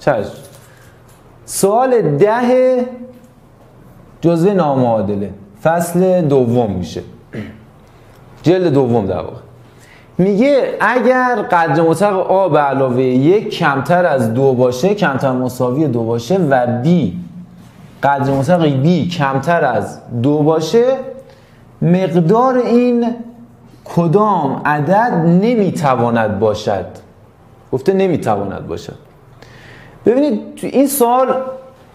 چشم. سوال ده جزوه نامعادله. فصل دوم میشه. جلد دوم در واقع. میگه اگر قدر مطلق آ به علاوه یک کمتر از دو باشه کمتر مساوی دو باشه و b قدر مطلق b کمتر از دو باشه مقدار این کدام عدد نمی‌تواند باشد؟ گفته نمی‌تواند باشد. ببینید تو این سال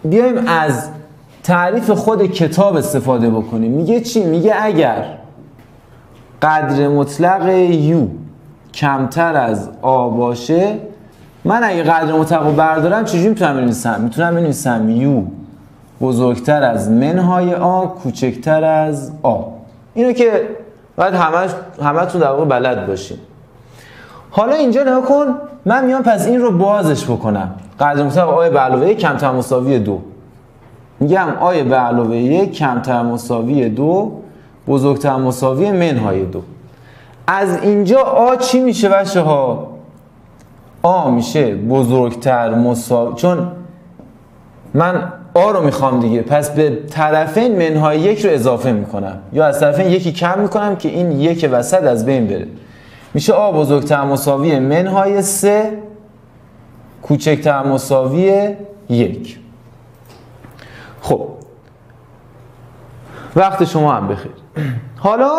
بیایم از تعریف خود کتاب استفاده بکنیم میگه چی؟ میگه اگر قدر مطلق یو کمتر از آ باشه من اگه قدر مطلق رو بردارم چجوری می‌تونم بنویسم؟ می‌تونم بنویسم یو بزرگتر از منهای آ کوچکتر از آ اینو که باید همه تو در واقع بلد باشیم حالا اینجا نگاه کن من میام پس این رو بازش بکنم. قدر مطلق آ به علاوه کمتر مساوی دو. میگم آ به علاوه یک کمتر مساوی دو بزرگتر مساوی منهای دو. از اینجا آ چی میشه بچه ها آ میشه بزرگتر مساوی. چون من آ رو می‌خوام دیگه. پس به طرفین منهای یک رو اضافه می‌کنم. یا از طرفین یکی کم می‌کنم که این یک وسط از بین بره. میشه آ بزرگتر مساوی منهای سه کوچکتر مساوی یک. خب. وقت شما هم بخیر. حالا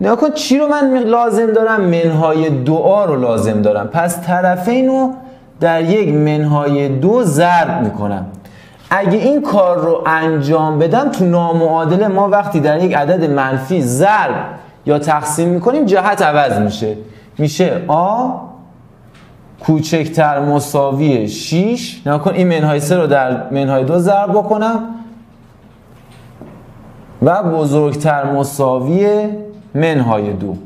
نگاه کن چی رو من لازم دارم؟ منهای دعا رو لازم دارم. پس طرفین رو در یک منهای دو ضرب می‌کنم. اگه این کار رو انجام بدم تو نامعادله ما وقتی در یک عدد منفی ضرب یا تقسیم می‌کنیم جهت عوض میشه. میشه آ کوچکتر مساوی 6 نگاه کن این منهای 3 رو در منهای 2 ضرب بکنم. و بزرگتر مساوی منهای دو.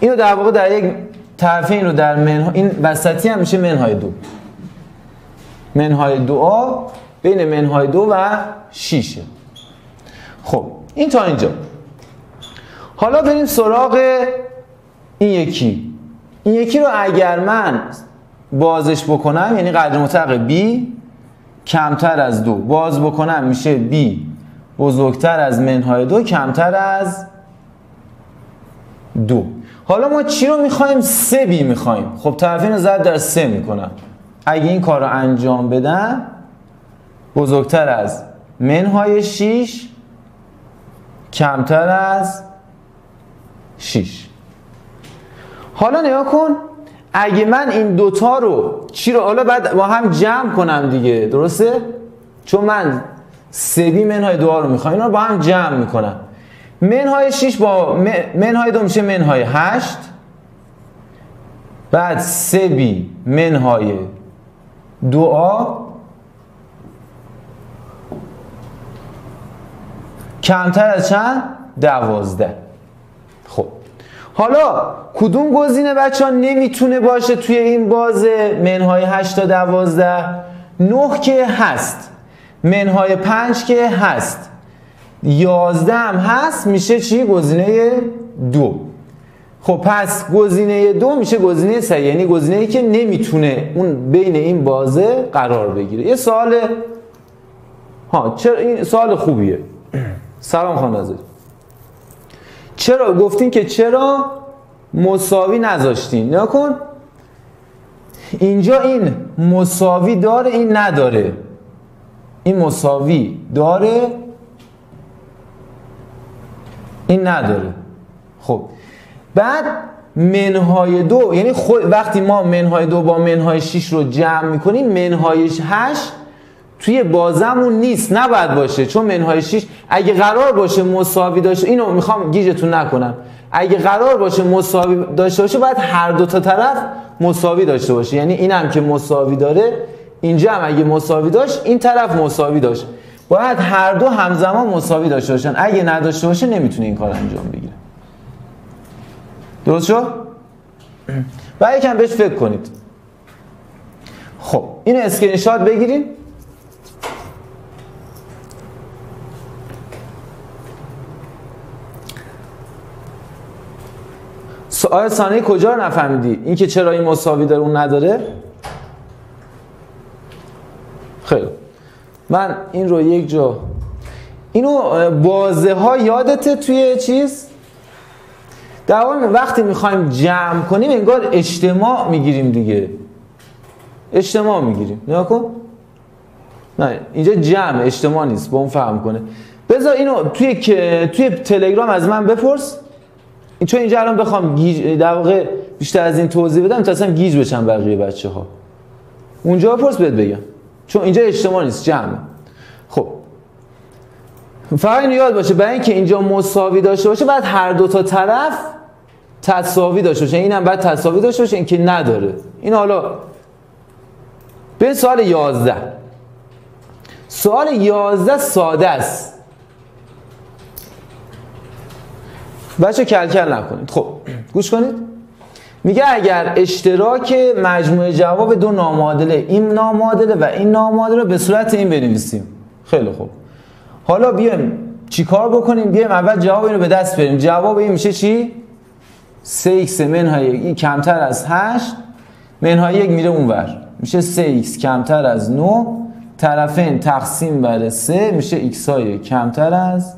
اینو در واقع در یک طرفه این رو در منها این وسطی هم میشه منهای دو. منهای دو آ بین منهای دو و شیشه. خب این تا اینجا. حالا بریم سراغ این یکی. این یکی رو اگر من بازش بکنم یعنی قدر مطلق b کمتر از دو. باز بکنم میشه b بزرگتر از منهای دو کمتر از دو. حالا ما چی رو می‌خوایم؟ سه بی می‌خوایم. خب طرفین زد در سه می‌کنم اگه این کار رو انجام بدم بزرگتر از منهای شیش کمتر از شیش. حالا نگاه کن اگه من این دوتا رو چی رو حالا بعد با هم جمع کنم دیگه درسته؟ چون من سبی منهای دو رو می‌خوام اینا رو با هم جمع می‌کنم. منهای 6 با منهای دو میشه منهای 8 بعد سبی منهای آ. کمتر از چند؟ دوازده. خب. حالا کدوم گزینه بچه ها نمی‌تونه باشه توی این بازه؟ منهای 8 تا 12 نه که هست. منهای 5 که هست. 11 هم هست میشه چی؟ گزینه دو. خب پس گزینه دو میشه گزینه سه. یعنی گزینه ای که نمی‌تونه اون بین این بازه قرار بگیره. یه سوال ها چرا این سوال خوبیه. سلام خانم چرا؟ گفتین که چرا مساوی نذاشتین نیا کن. اینجا این مساوی داره این نداره. این مساوی داره این نداره. خب. بعد منهای دو یعنی خود وقتی ما منهای دو با منهای 6 رو جمع می‌کنیم منهای 8 توی بازمون نیست نباید باشه. چون منهای 6 اگه قرار باشه مساوی داشته اینو می‌خوام گیجتون نکنم. اگه قرار باشه مساوی داشته باشه باید هر دو تا طرف مساوی داشته باشه. یعنی اینم که مساوی داره اینجا هم اگه مساوی داشت این طرف مساوی داشت. باید هر دو همزمان مساوی داشته باشن. اگه نداشته باشه نمی‌تونه این کار انجام بگیره. درست شد؟ و یکم بهش فکر کنید. خب این اسکرین شات بگیریم آیا ثانیه کجا رو نفهمیدی؟ این که چرا این مساوی داره اون نداره؟ خیلی من این رو یک جا اینو بازه ها یادته توی چیز؟ در واقع وقتی می‌خوایم جمع کنیم انگار اجتماع می‌گیریم دیگه. اجتماع می‌گیریم. نیا کن. نه اینجا جمع اجتماع نیست. با اون فهم کنه. بذار اینو توی توی تلگرام از من بپرس. چون اینجا الان بخوام گیج در واقع بیشتر از این توضیح بدم تا اصلا گیج بشن بقیه بچه ها اونجا بپرس بهت بگم. چون اینجا اجتماع نیست جمع. خب. فقط اینو یاد باشه برای اینکه اینجا مساوی داشته باشه بعد هر دو تا طرف تساوی داشته باشه. اینم بعد تساوی داشته باشه این که نداره. این حالا به سوال 11 سوال 11 ساده است. بچه کل کل نکنید. خب گوش کنید. میگه اگر اشتراک مجموعه جواب دو نامعادله این نامعادله و این نامعادله به صورت این بنویسیم. خیلی خوب. حالا بیایم چیکار بکنیم؟ بیایم اول جواب اینو به دست بریم. جواب این میشه چی؟ 3x منهای این کمتر از 8 منهای یک میره اونور. میشه 3x کمتر از 9 طرفین تقسیم بر 3 میشه x های کمتر از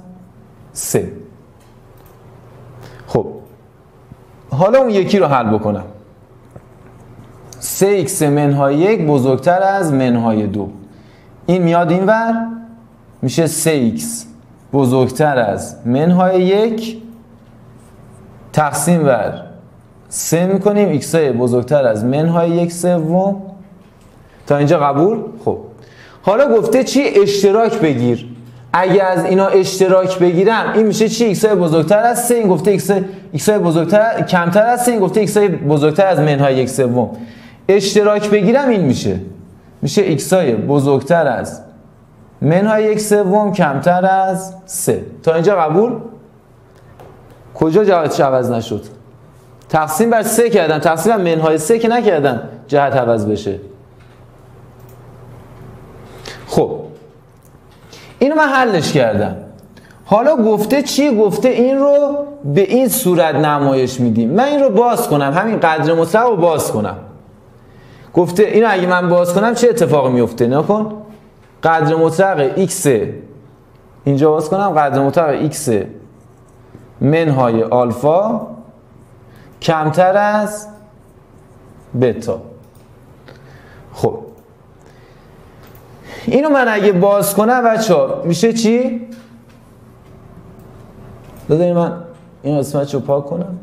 3 خب حالا اون یکی رو حل بکنم. 3x منهای یک بزرگتر از منهای دو. این میاد این ور میشه 3x بزرگتر از منهای یک. تقسیم بر 3 می‌کنیم x های بزرگتر از منهای یک سوم. تا اینجا قبول؟ خب. حالا گفته چی؟ اشتراک بگیر. اگه از اینا اشتراک بگیرم این میشه چی؟ ایکس بزرگتر از 3 این گفته ایکس ایکس بزرگتر کمتر از 3 این گفته ایکس بزرگتر از منهای یک سوم. اشتراک بگیرم این میشه. میشه ایکس بزرگتر از منهای یک سوم کمتر از 3 تا اینجا قبول؟ کجا جهتش عوض نشد؟ تقسیم بر 3 کردم تقسیم بر منهای 3 که نکردم جهت عوض بشه. خب. اینو من حلش کردم. حالا گفته چی؟ گفته این رو به این صورت نمایش میدیم. من این رو باز کنم. همین قدر مطلق رو باز کنم. گفته اینو اگه من باز کنم چه اتفاقی میفته؟ نکن. قدر مطلق x اینجا باز کنم. قدر مطلق x منهای آلفا کمتر از بتا. خب. اینو من اگه باز کنم بچه میشه چی؟ بذارید من این قسمت رو پاک کنم.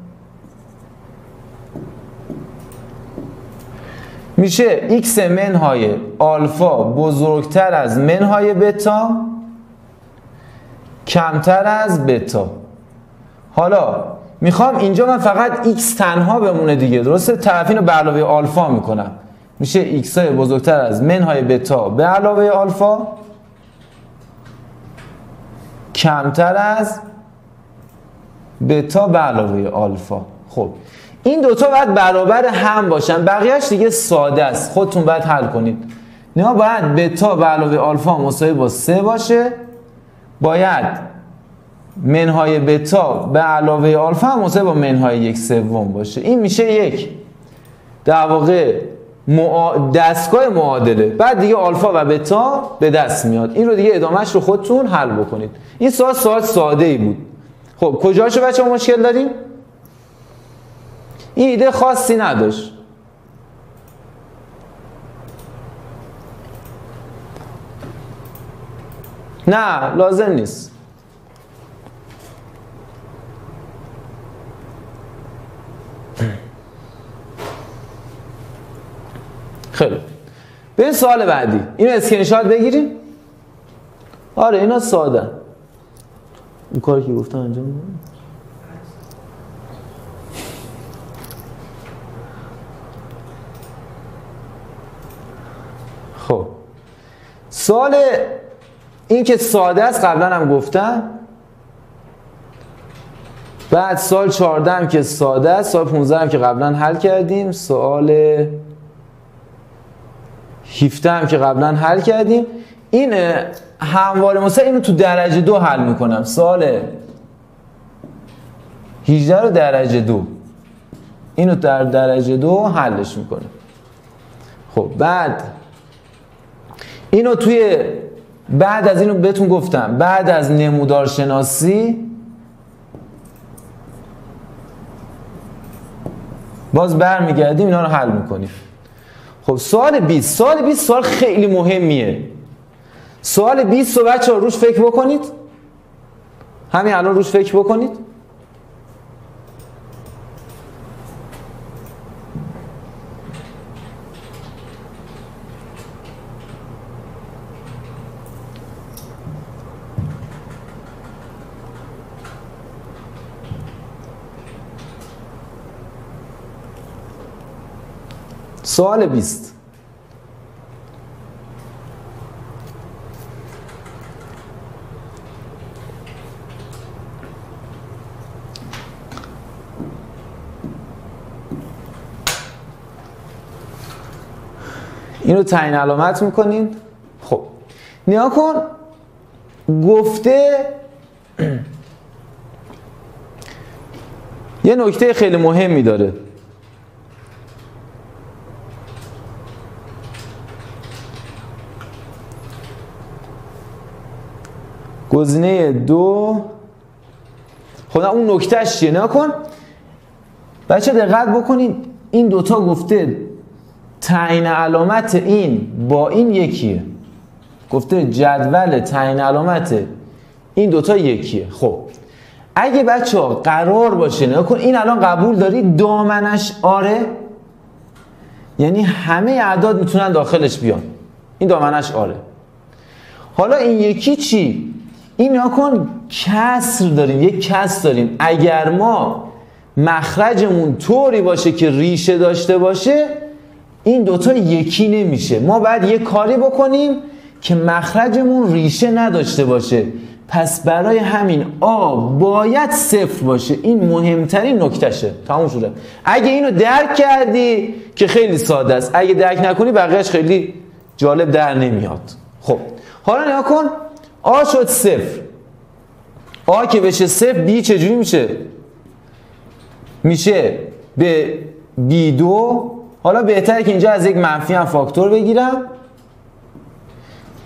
میشه x منهای آلفا بزرگتر از منهای بتا کمتر از بتا. حالا می‌خوام اینجا من فقط x تنها بمونه دیگه درسته؟ طرفین رو به علاوه آلفا می‌کنم. میشه x های بزرگتر از منهای بتا به علاوه آلفا کمتر از بتا به علاوه آلفا. خب این دوتا باید برابر هم باشن. بقیهش دیگه ساده است. خودتون باید حل کنید. نه باید بتا به علاوه آلفا مساوی با سه باشه. باید منهای بتا به علاوه آلفا مساوی با منهای یک سوم باشه. این میشه یک. در واقع دستگاه معادله. بعد دیگه آلفا و بتا به دست میاد. این رو دیگه ادامهش رو خودتون حل بکنید. این سوال سوال ساده ای بود. خب کجاشو بچه مشکل داریم؟ این ایده خاصی نداشت. نه لازم نیست خیلی به سوال بعدی. اینو اسکرین شات بگیریم. آره اینا ساده. این کاری که گفتم انجام خب. سوال این که ساده است قبلا هم گفتم. بعد سال 14 هم که ساده است سال 15 هم که قبلا حل کردیم. سوال 17 هم که قبلا حل کردیم. این همواره مثلا اینو تو درجه دو حل می‌کنم. سال 18 رو درجه دو. اینو در درجه دو حلش می‌کنه خب بعد اینو توی بعد از اینو بهتون گفتم. بعد از نمودار شناسی باز برمیگردیم اینا رو حل می‌کنیم. خب سوال 20 سوال 20 سوال خیلی مهمیه. سوال 20 رو بچه روش فکر بکنید. همین الان روش فکر بکنید. سوال 20 این رو تعیین علامت می‌کنین؟ خب. نیا کن. گفته یه نکته خیلی مهمی داره. گزینه دو. خدا خب، اون نکتهش چیه؟ نکن بچه دقت بکنید این دوتا گفته تعیین علامت این با این یکیه. گفته جدول تعیین علامت این دوتا یکیه. خب اگه بچه ها قرار باشه نکن این الان قبول داری دامنش آره. یعنی همه اعداد می‌تونن داخلش بیان. این دامنش آره. حالا این یکی چی؟ این کن کسر داریم یک کسر داریم. اگر ما مخرجمون طوری باشه که ریشه داشته باشه این دوتا یکی نمیشه. ما باید یه کاری بکنیم که مخرجمون ریشه نداشته باشه. پس برای همین آ باید صفر باشه. این مهمترین نکتشه. تموم شده. اگه اینو درک کردی که خیلی ساده است. اگه درک نکنی بقیهش خیلی جالب در نمیاد. خب. حالا نیا کن. آ شد صفر. آ که بشه صفر بی چجوری میشه؟ میشه به بی دو. حالا بهتره که اینجا از یک منفی هم فاکتور بگیرم.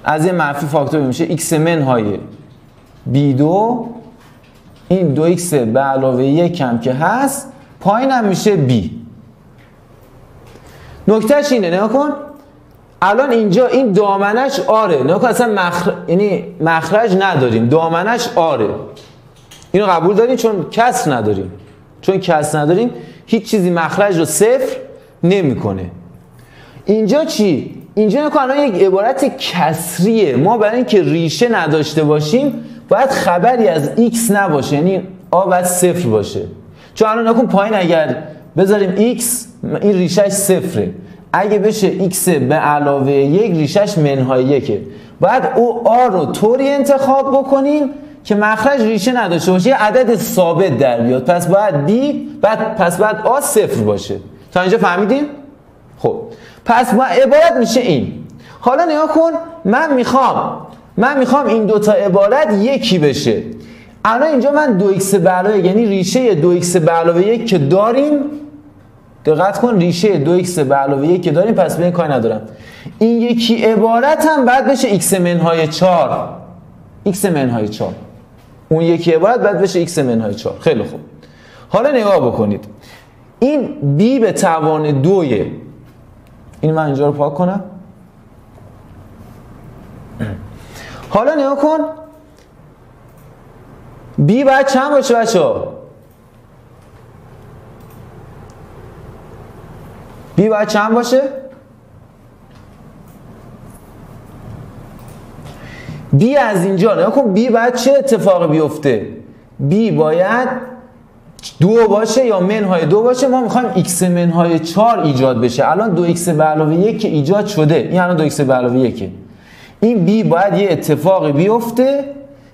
از این منفی فاکتور میشه x های بی دو. این دو x به علاوه یک هم که هست پایین هم میشه b نکتهش اینه نگاه کن. الان اینجا این دامنش آره. نه اصلا مخرج یعنی مخرج نداریم. دامنش آره. اینو قبول داریم چون کس نداریم. چون کس نداریم هیچ چیزی مخرج رو صفر نمی‌کنه. اینجا چی؟ اینجا نکن الان یک عبارت کسریه. ما برای اینکه ریشه نداشته باشیم باید خبری از x نباشه. یعنی آ باید صفر باشه. چون الان نکن پایین اگر بذاریم x این ریشهش صفره. اگه بشه x به علاوه یک ریشش منهای یکه. باید او آ رو طوری انتخاب بکنیم که مخرج ریشه نداشته باشه یه عدد ثابت در بیاد. پس باید دی بعد پس باید آ صفر باشه. تا اینجا فهمیدیم؟ خب. پس ما عبارت میشه این. حالا نگاه کن من می‌خوام من می‌خوام این دوتا عبارت یکی بشه. الان اینجا من دو ایکس به یعنی ریشه دو ایکس به علاوه یک که داریم دقت کن ریشه دو ایکس به علاوه یک که داریم پس به کار ندارم. این یکی عبارت هم بعد بشه ایکس منهای چار ایکس منهای چار اون یکی عبارت بعد بشه ایکس منهای چار خیلی خوب. حالا نگاه بکنید. این بی به توان دویه. این من اینجا رو پاک کنم. حالا نگاه کن. بی باید چند باشه بچه بی باید چند باشه؟ بی از اینجا نه کن بی باید چه اتفاقی بیفته بی باید دو باشه یا منهای دو باشه ما می‌خوایم x منهای چار ایجاد بشه الان دو x به علاوه یک ایجاد شده این الان دو x به علاوه یکه این بی باید یه اتفاقی بیفته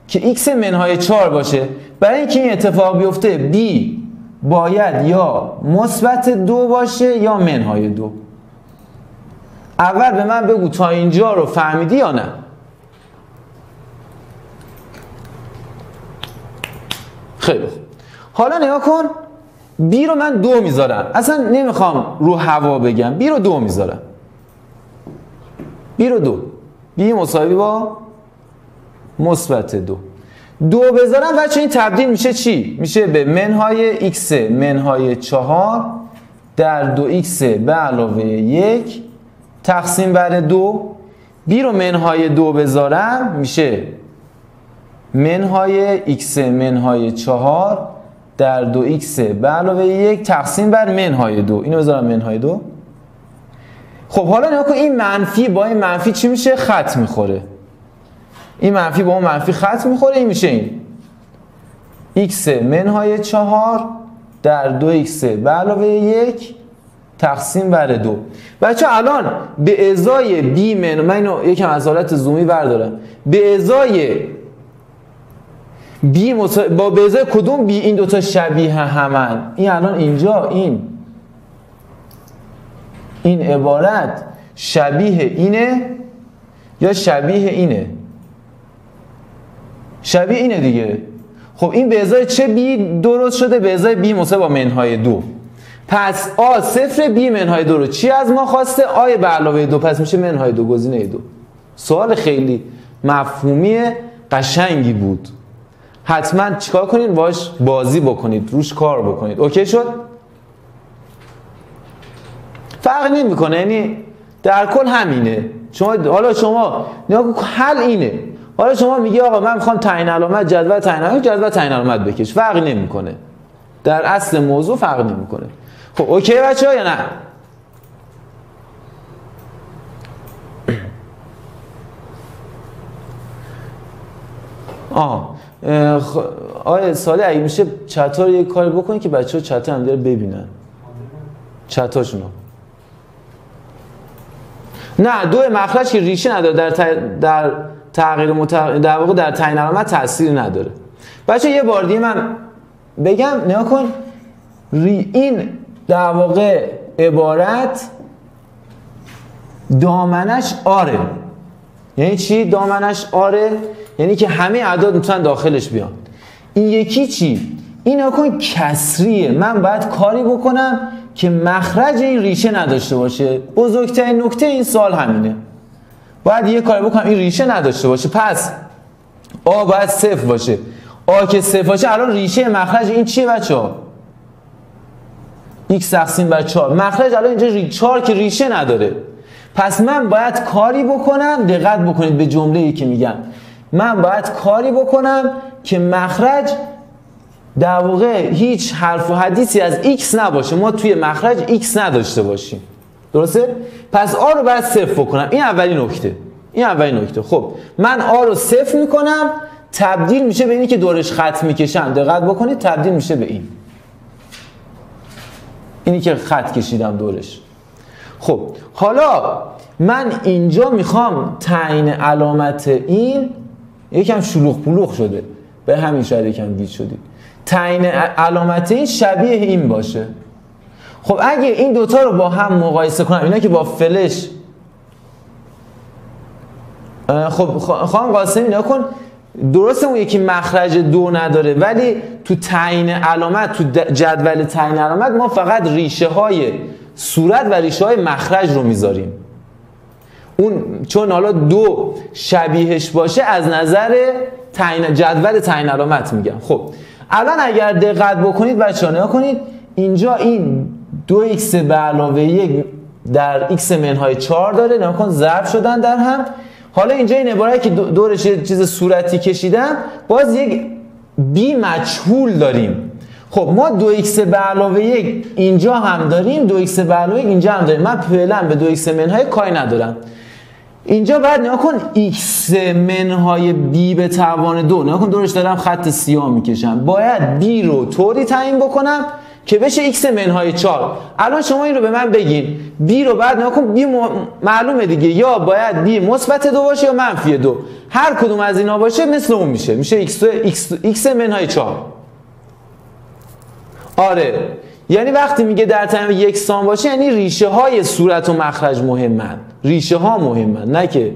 که x منهای چار باشه برای اینکه این اتفاق بیفته بی باید یا مثبت دو باشه یا منهای دو. اول به من بگو تا اینجا رو فهمیدی یا نه. خیلی حالا نگاه کن بی رو من دو می‌ذارم. اصلا نمی‌خوام رو هوا بگم. بی رو دو می‌ذارم. بی رو دو. بی مساوی با مثبت دو. دو بذارم بچه این تبدیل میشه چی؟ میشه به منهای x منهای چهار در دو x به علاوه یک تقسیم بر دو. بی رو منهای دو بذارم میشه منهای x منهای چهار در دو x به علاوه یک تقسیم بر منهای دو. اینو بذارم منهای دو. خب حالا کن این منفی با این منفی چی میشه؟ خط می‌خوره. این منفی با اون منفی خط می‌خوره این میشه این. X منهای چهار در دو x به علاوه یک تقسیم بر دو. بچه الان به ازای بی من من اینو یکم از حالت زومی بردارم. به ازای بی با به ازای کدوم بی این دوتا شبیه همن. این الان اینجا این. این عبارت شبیه اینه یا شبیه اینه؟ شبیه اینه دیگه. خب این به ازای چه بی درست شده؟ به ازای بی مساوی با منهای دو. پس آ صفر بی منهای دو رو چی از ما خواسته؟ آی به علاوه دو پس میشه منهای دو گزینه دو. سوال خیلی مفهومی قشنگی بود. حتما چیکار کنید؟ باش بازی بکنید روش کار بکنید. OK شد؟ فرق نمی‌کنه یعنی در کل همینه. شما حالا شما نگاه حل اینه. حالا شما میگی آقا من می‌خوام تعیین علامت جدول تعیین علامت جدول تعیین علامت بکش. فرق نمی‌کنه. در اصل موضوع فرق نمی‌کنه. خب اوکی بچه ها یا نه؟ آه آیا ساله اگه میشه چطور یه کاری بکنی که بچه ها هم ببینن؟ چطاشونو نه دو مخرج که ریشه نداره. در, در تغییر در واقع در تعیین علامت تاثیر نداره. بچه یه بار دیگه من بگم نیا کن. این در واقع عبارت دامنش آره. یعنی چی؟ دامنش آره. یعنی که همه اعداد می‌تونن داخلش بیان. این یکی چی؟ این کن کسریه. من باید کاری بکنم که مخرج این ریشه نداشته باشه. بزرگترین نکته این سال همینه. باید یه کاری بکنم. این ریشه نداشته باشه. پس آ باید صفر باشه. آ که صفر باشه الان ریشه مخرج این چیه بچه ها؟ x تقسیم بر 4 مخرج الان اینجا ری 4 که ریشه نداره. پس من باید کاری بکنم. دقت بکنید به جمله ای که میگم. من باید کاری بکنم که مخرج در واقع هیچ حرف و حدیثی از x نباشه. ما توی مخرج x نداشته باشیم. درسته؟ پس آ رو باید صفر بکنم. این اولی نکته. این اولی نکته. خب من آ رو صفر می‌کنم تبدیل میشه به اینی که دورش خط می‌کشن. دقت بکنید تبدیل میشه به این. اینی که خط کشیدم دورش. خب حالا من اینجا می‌خوام تعیین علامت این یکم شلوغ پلوغ شده. به همین شاید یکم گیج شدید تعیین علامت این شبیه این باشه. خب اگه این دوتا رو با هم مقایسه کنم اینا که با فلش. خب خواهم قاسم اینا کن. درسته اون یکی مخرج دو نداره ولی تو تعیین علامت تو جدول تعیین علامت ما فقط ریشه های صورت و ریشه های مخرج رو می‌ذاریم. اون چون حالا دو شبیهش باشه از نظر تعیین جدول تعیین علامت میگم. خب الان اگر دقت بکنید بچه‌ها نگاه کنید اینجا این دو x به علاوه یک در x منهای 4 داره نگاه کن ضرب شدن در هم. حالا اینجا این عبارت که دورش یه چیز صورتی کشیدم باز یک بی مجهول داریم. خب ما دو x به علاوه یک اینجا هم داریم دو x به علاوه یک اینجا هم داریم. من فعلا به دو x منهای کاری ندارم. اینجا بعد نگاه کن x منهای b به توان دو. نگاه کن دورش دارم خط سیاه می‌کشم. باید b رو طوری تعیین بکنم که بشه x منهای 4 الان شما این رو به من بگین. b رو بعد نکن b معلومه دیگه. یا باید b مثبت دو باشه یا منفی دو. هر کدوم از اینا باشه مثل اون میشه. میشه x, x, x منهای 4 آره. یعنی وقتی میگه در یک یکسان باشه یعنی ریشه های صورت و مخرج مهمن. ریشه ها مهمن نه که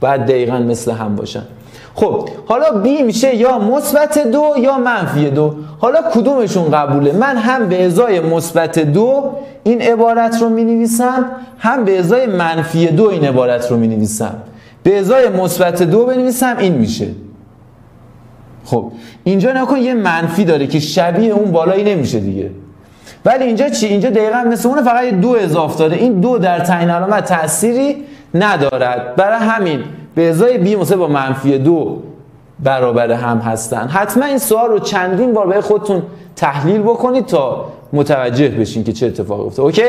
بعد دقیقا مثل هم باشن. خب حالا بی میشه یا مثبت دو یا منفی دو. حالا کدومشون قبوله؟ من هم به ازای مثبت دو این عبارت رو می نویسم هم به ازای منفی دو این عبارت رو می نویسم به ازای مثبت دو بنویسم این میشه. خب اینجا نکن یه منفی داره که شبیه اون بالایی نمیشه دیگه. ولی اینجا چی؟ اینجا دقیقا مثل اون فقط دو اضافه داره. این دو در تعیین علامت تأثیری ندارد. برای همین به ازای بی مساوی با منفی دو برابر هم هستن. حتما این سوال رو چندین بار به خودتون تحلیل بکنید تا متوجه بشین که چه اتفاقی افتاد OK؟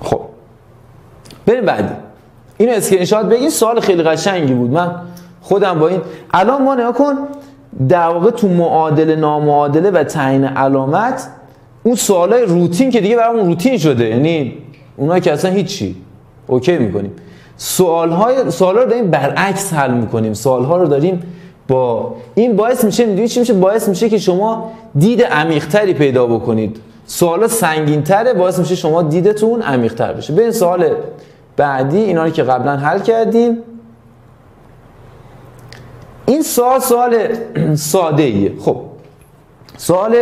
خب. بریم بعدی اینو اسکرین شات بگین سوال خیلی قشنگی بود. من خودم با این الان ما نگاه کن. در واقع تو معادله نامعادله و تعیین علامت اون سوالای روتین که دیگه برامون روتین شده. یعنی اونا که اصلا هیچی. OK می‌کنیم. سوال های سوال رو داریم برعکس حل می‌کنیم. سوال ها رو داریم با این باعث میشه می‌دونی چی میشه؟ باعث میشه که شما دید عمیقتری پیدا بکنید. سوالا سنگین تره باعث میشه شما دیدتون عمیق تر بشه. به این سوال بعدی. اینا رو که قبلا حل کردیم. این سوال سوال ساده ایه خب. سوال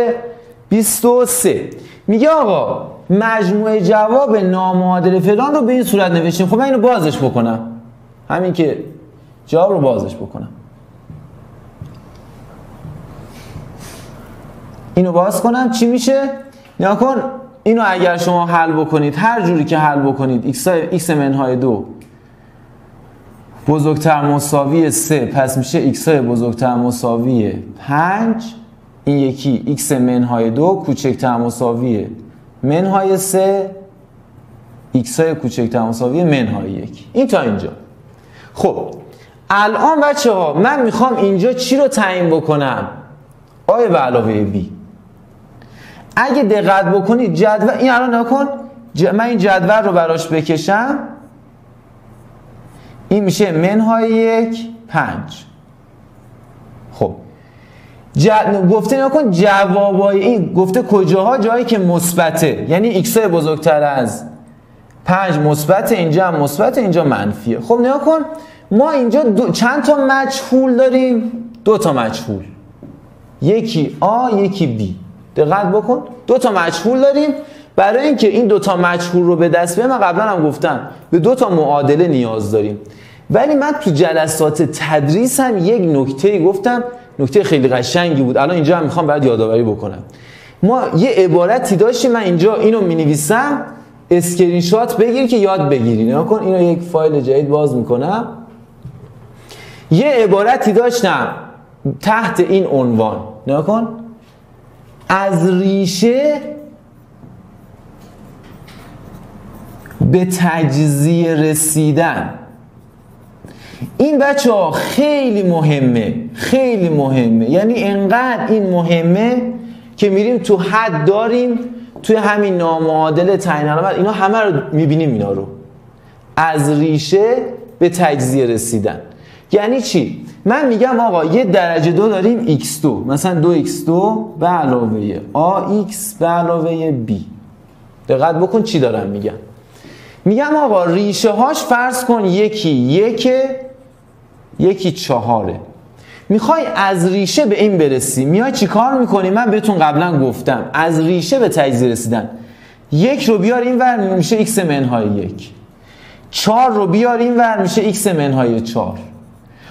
23 میگه آقا مجموعه جواب نامعادل فلان رو به این صورت نوشتیم. خب من اینو بازش بکنم. همین که جواب رو بازش بکنم. اینو باز کنم. چی میشه؟ نکن اینو اگر شما حل بکنید هر جوری که حل بکنید x منهای دو بزرگتر مساوی 3 پس میشه x های بزرگتر مساوی 5 این یکی x منهای دو کوچکتر مساوی منهای 3 x های کوچکتر مساوی منهای یک. این تا اینجا. خب الان بچه ها من می‌خوام اینجا چی رو تعیین بکنم؟ آیا به علاوه b. اگه دقت بکنید جدول این الان نکن من این جدول رو براش بکشم. این میشه منهای یک پنج. جد... گفته نکن جوابای این گفته کجاها؟ جایی که مثبته. یعنی ایکس های بزرگتر از پنج مثبت اینجا هم مثبت اینجا منفیه. خب نگاه کن ما اینجا دو... چند تا مجهول داریم؟ دو تا مجهول. یکی آ یکی بی دقت بکن. دو تا مجهول داریم. برای اینکه این دو تا مجهول رو به دست بیاریم قبلا هم گفتم به دو تا معادله نیاز داریم. ولی من تو جلسات تدریس هم یک نکته گفتم نکته خیلی قشنگی بود. الان اینجا هم می‌خوام برات یادآوری بکنم. ما یه عبارتی داشتیم من اینجا اینو می‌نویسم. اسکرین شات بگیر که یاد بگیری. نگاه کن اینو یک فایل جدید باز می‌کنم. یه عبارتی داشتم تحت این عنوان. نگاه کن. از ریشه به تجزیه رسیدن. این بچه ها خیلی مهمه خیلی مهمه. یعنی انقدر این مهمه که میریم تو حد داریم توی همین نامعادل تعیین علامت اینا همه رو می‌بینیم اینا رو. از ریشه به تجزیه رسیدن. یعنی چی؟ من میگم آقا یه درجه دو داریم x2 مثلا 2x2 به علاوه ax به علاوه b دقت بکن چی دارم میگم. میگم آقا ریشه هاش فرض کن یکی یک یکی چهاره. می‌خوای از ریشه به این برسی. میای چی کار می‌کنی؟ من بهتون قبلا گفتم. از ریشه به تجزیه رسیدن. یک رو بیار این ور میشه x منهای یک. چهار رو بیار این ور میشه x منهای چهار.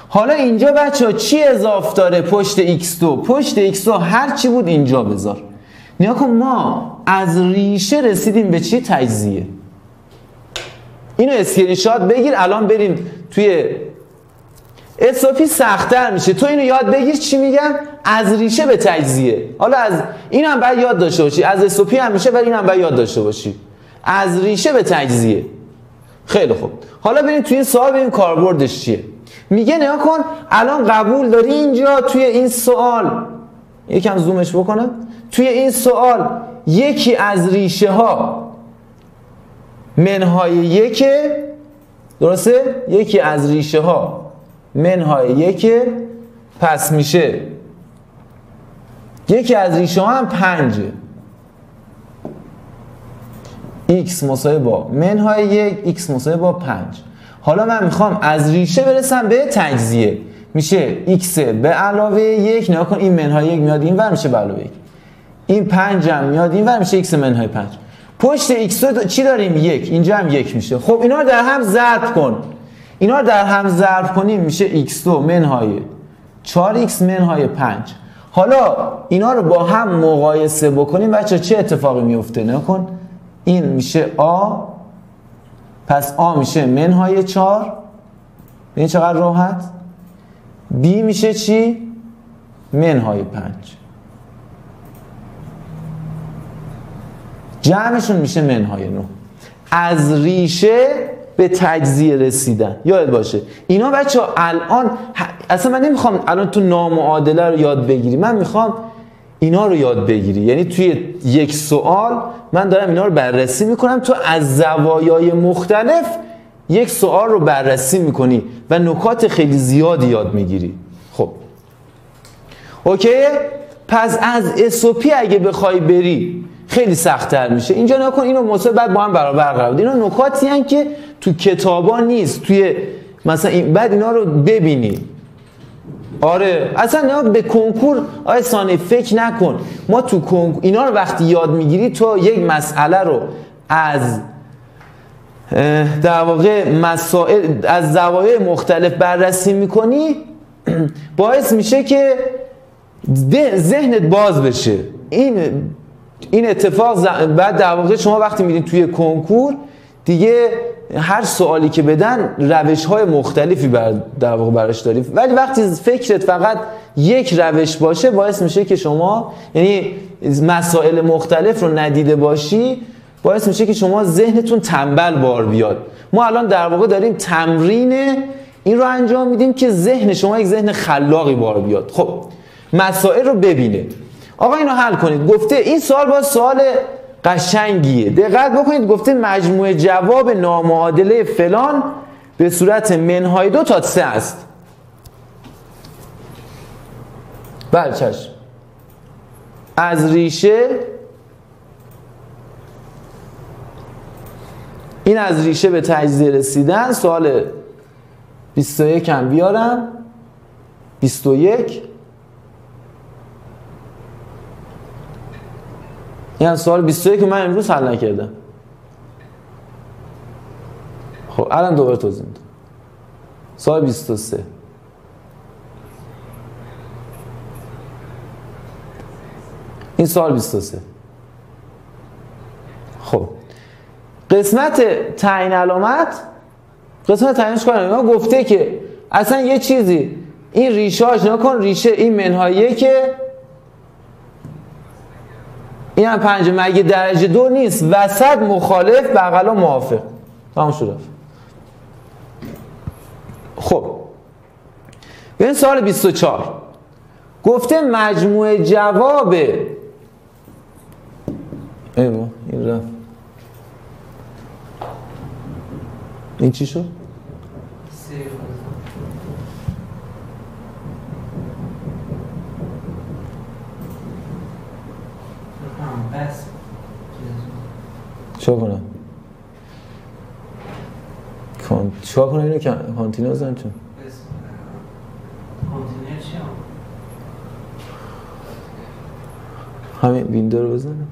حالا اینجا بچه ها چی اضاف داره پشت x2 پشت x2 هر چی بود اینجا بذار. نگا کن ما از ریشه رسیدیم به چی تجزیه. اینو اسکرین شات بگیر الان بریم توی اسوپی سختتر میشه. تو اینو یاد بگیر چی میگم از ریشه به تجزیه. حالا از این هم باید یاد داشته باشی. از اسوپی هم میشه ولی این هم باید یاد داشته باشی. از ریشه به تجزیه. خیلی خوب. حالا بریم توی این سوال ببین کاربردش چیه. میگه نگاه کن الان قبول داری؟ اینجا توی این سوال. یکم زومش بکنم. توی این سوال یکی از ریشه ها منهای یک درسته؟ یکی از ریشه ها منهای یک پس میشه. یکی از ریشه ها هم پنجه. x مساوی با منهای یک x مساوی با 5 حالا من می‌خوام از ریشه برسم به تجزیه. میشه x به علاوه یک نگاه کن این منهای یک میاد این ور میشه به علاوه یک. این 5 هم میاد این ور میشه x منهای 5 پشت x چی داریم؟ یک. اینجا هم یک میشه. خب اینا رو در هم ضرب کن. اینا رو در هم ضرب کنیم میشه x2 منهای 4x منهای 5 حالا اینا رو با هم مقایسه بکنیم بچه چه اتفاقی میفته؟ نکن. این میشه آ پس آ میشه منهای 4 این چقدر راحت؟ بی میشه چی؟ منهای 5 جمعشون میشه منهای 9 از ریشه به تجزیه رسیدن. یاد باشه. اینا بچه الان اصلا من نمی‌خوام الان تو نامعادله رو یاد بگیری. من می‌خوام اینا رو یاد بگیری. یعنی توی یک سوال من دارم اینا رو بررسی می‌کنم. تو از زوایای مختلف یک سوال رو بررسی می‌کنی و نکات خیلی زیادی یاد می‌گیری. خب. اوکی؟ پس از اسوپی اگه بخوای بری خیلی سختتر میشه. اینجا نکن اینو مساوی بعد با هم برابر قرار بده. اینا نکاتی هن که تو کتابا نیست توی مثلا این بعد اینا رو ببینی. آره. اصلا نه به کنکور آیا سانه فکر نکن. ما تو کنکور اینا رو وقتی یاد می‌گیری تو یک مسئله رو از در واقع مسائل از زوایای مختلف بررسی می‌کنی باعث میشه که ذهنت باز بشه. این این اتفاق بعد در واقع شما وقتی میرین توی کنکور دیگه هر سوالی که بدن روش های مختلفی بر در واقع براش داری ولی وقتی فکرت فقط یک روش باشه باعث میشه که شما یعنی مسائل مختلف رو ندیده باشی باعث میشه که شما ذهنتون تنبل بار بیاد. ما الان در واقع داریم تمرین این رو انجام میدیم که ذهن شما یک ذهن خلاقی بار بیاد. خب مسائل رو ببینه آقا اینو حل کنید. گفته این سوال با سوال قشنگیه. دقت بکنید گفته مجموعه جواب نامعادله فلان به صورت منهای دو تا سه است. بله چشم. از ریشه این از ریشه به تجزیه رسیدن سوال 21 هم بیارم. 21 این از سوال 21 که من امروز حل نکردم. خب الان دوباره توضیح میدم. سوال 23 این سوال 23 خب. قسمت تعیین علامت قسمت تعیینش کنم. گفته که اصلا یه چیزی این ریشاش نکن ریشه این منهاییه که این هم پنج مگه درجه دو نیست. وسط مخالف بغلا موافق. تمام شد. خب. این سال 24 گفته مجموعه جواب ایوا این رفت. این چی شد؟ چه کنم؟ کن... چیکار کنم اینو که کانتینه بزن چون همین ویندو رو بزنم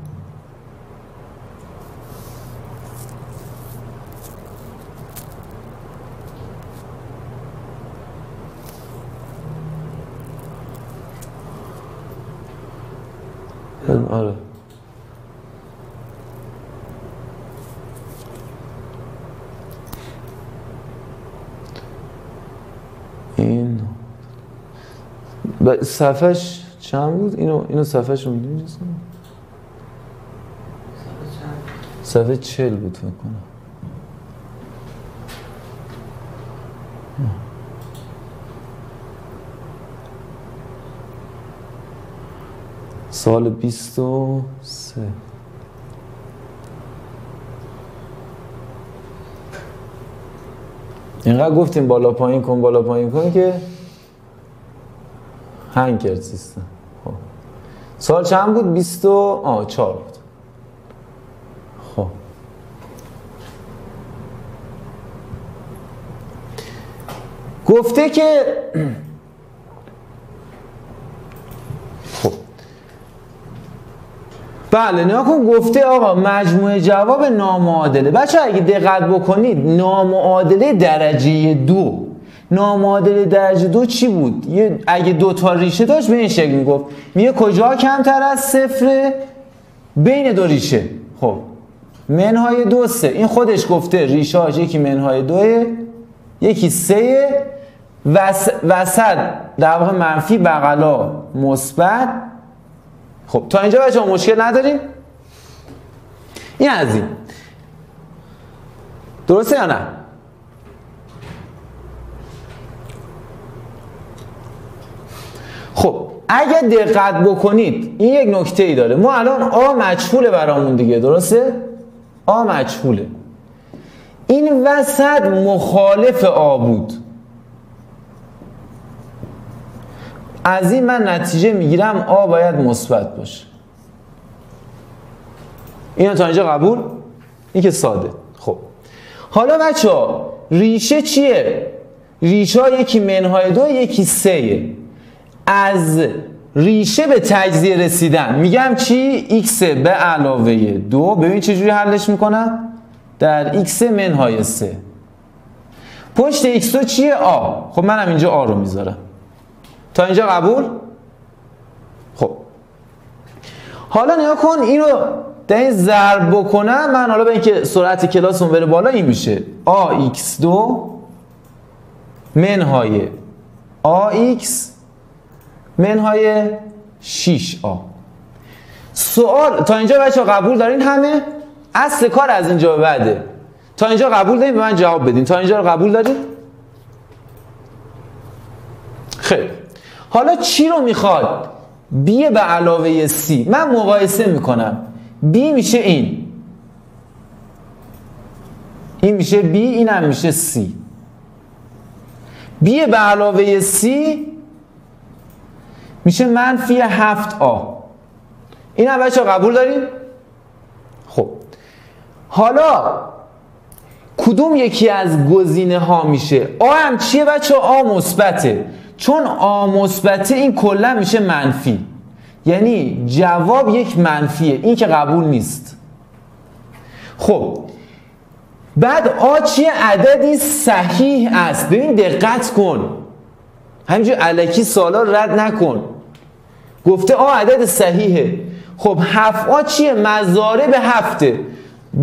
آره. صفحش چند بود؟ اینو اینو صفحش رو می‌دونی صفحه چل بود فکر کنم. سال بیست و سه. اینقدر گفتیم بالا پایین کن بالا پایین کن که 5 هرتز سیستم خب. سال چند بود؟ 20 و آ 4 بود. خب. گفته که خب. بله نه کن گفته آقا مجموعه جواب نامعادله. بچه اگه دقت بکنید نامعادله درجه دو. نامعادله درجه دو چی بود؟ یه اگه دو تا ریشه داشت به این شکل می‌گفت. میگه کجا کمتر از صفره بین دو ریشه. خب. منهای دو سه. این خودش گفته ریشاش یکی منهای دوه یکی سه. وس... وسط در واقع منفی بغلا مثبت. خب. تا اینجا بچه مشکل نداریم این از این. درسته یا نه؟ خب اگه دقت بکنید این یک نکته ای داره. ما الان آ مجهوله برامون دیگه درسته؟ آ مجهوله. این وسط مخالف آ بود. از این من نتیجه می‌گیرم آ باید مثبت باشه. اینو تا اینجا قبول؟ این که ساده. خب. حالا بچه ها ریشه چیه؟ ریشه ها یکی منهای دو یکی سه. از ریشه به تجزیه رسیدن. میگم چی؟ x به علاوه دو. ببین چجوری حلش می‌کنم؟ در x منهای سه. پشت x چیه؟ آ. خب منم اینجا آ رو می‌ذارم. تا اینجا قبول؟ خب. حالا نگاه کن اینو در این ضرب بکنم من حالا به اینکه سرعت کلاس اون بره بالا این میشه. ax2 منهای ax منهای 6a سوال تا اینجا بچه قبول دارین همه؟ اصل کار از اینجا به بعده. تا اینجا قبول دارین به من جواب بدین. تا اینجا رو قبول دارین؟ خیلی. حالا چی رو می‌خواد؟ b به علاوه c من مقایسه می‌کنم. b میشه این. این میشه b این هم میشه c b به علاوه c میشه منفی هفت آ. این هم بچه قبول داریم؟ خب. حالا کدوم یکی از گزینه ها میشه؟ آ هم چیه بچه آ مثبته. چون آ مثبته این کلا میشه منفی. یعنی جواب یک منفیه. این که قبول نیست. خب. بعد آ چیه؟ عددی صحیح است. ببین دقت کن. همینجور علکی سوالا رد نکن. گفته آ عدد صحیحه. خب هفت آ چیه؟ مزاره به هفته.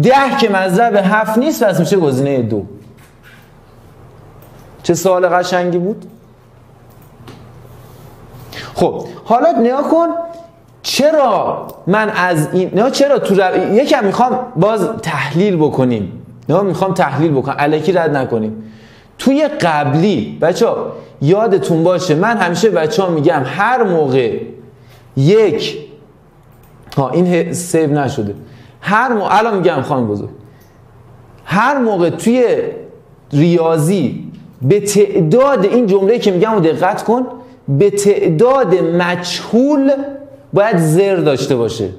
ده که مزاره به هفت نیست پس میشه گزینه دو. چه سوال قشنگی بود؟ خب حالا نیا کن چرا من از این نه چرا تو رو... یکم می‌خوام باز تحلیل بکنیم. نه می‌خوام تحلیل بکنم. الکی رد نکنیم. توی قبلی بچه ها یادتون باشه من همیشه بچه ها میگم هر موقع یک. ها این سیو نشده. هر موقع الان میگم خانم بزرگ. هر موقع توی ریاضی به تعداد این جمله که میگم دقت کن به تعداد مجهول باید زر داشته باشه.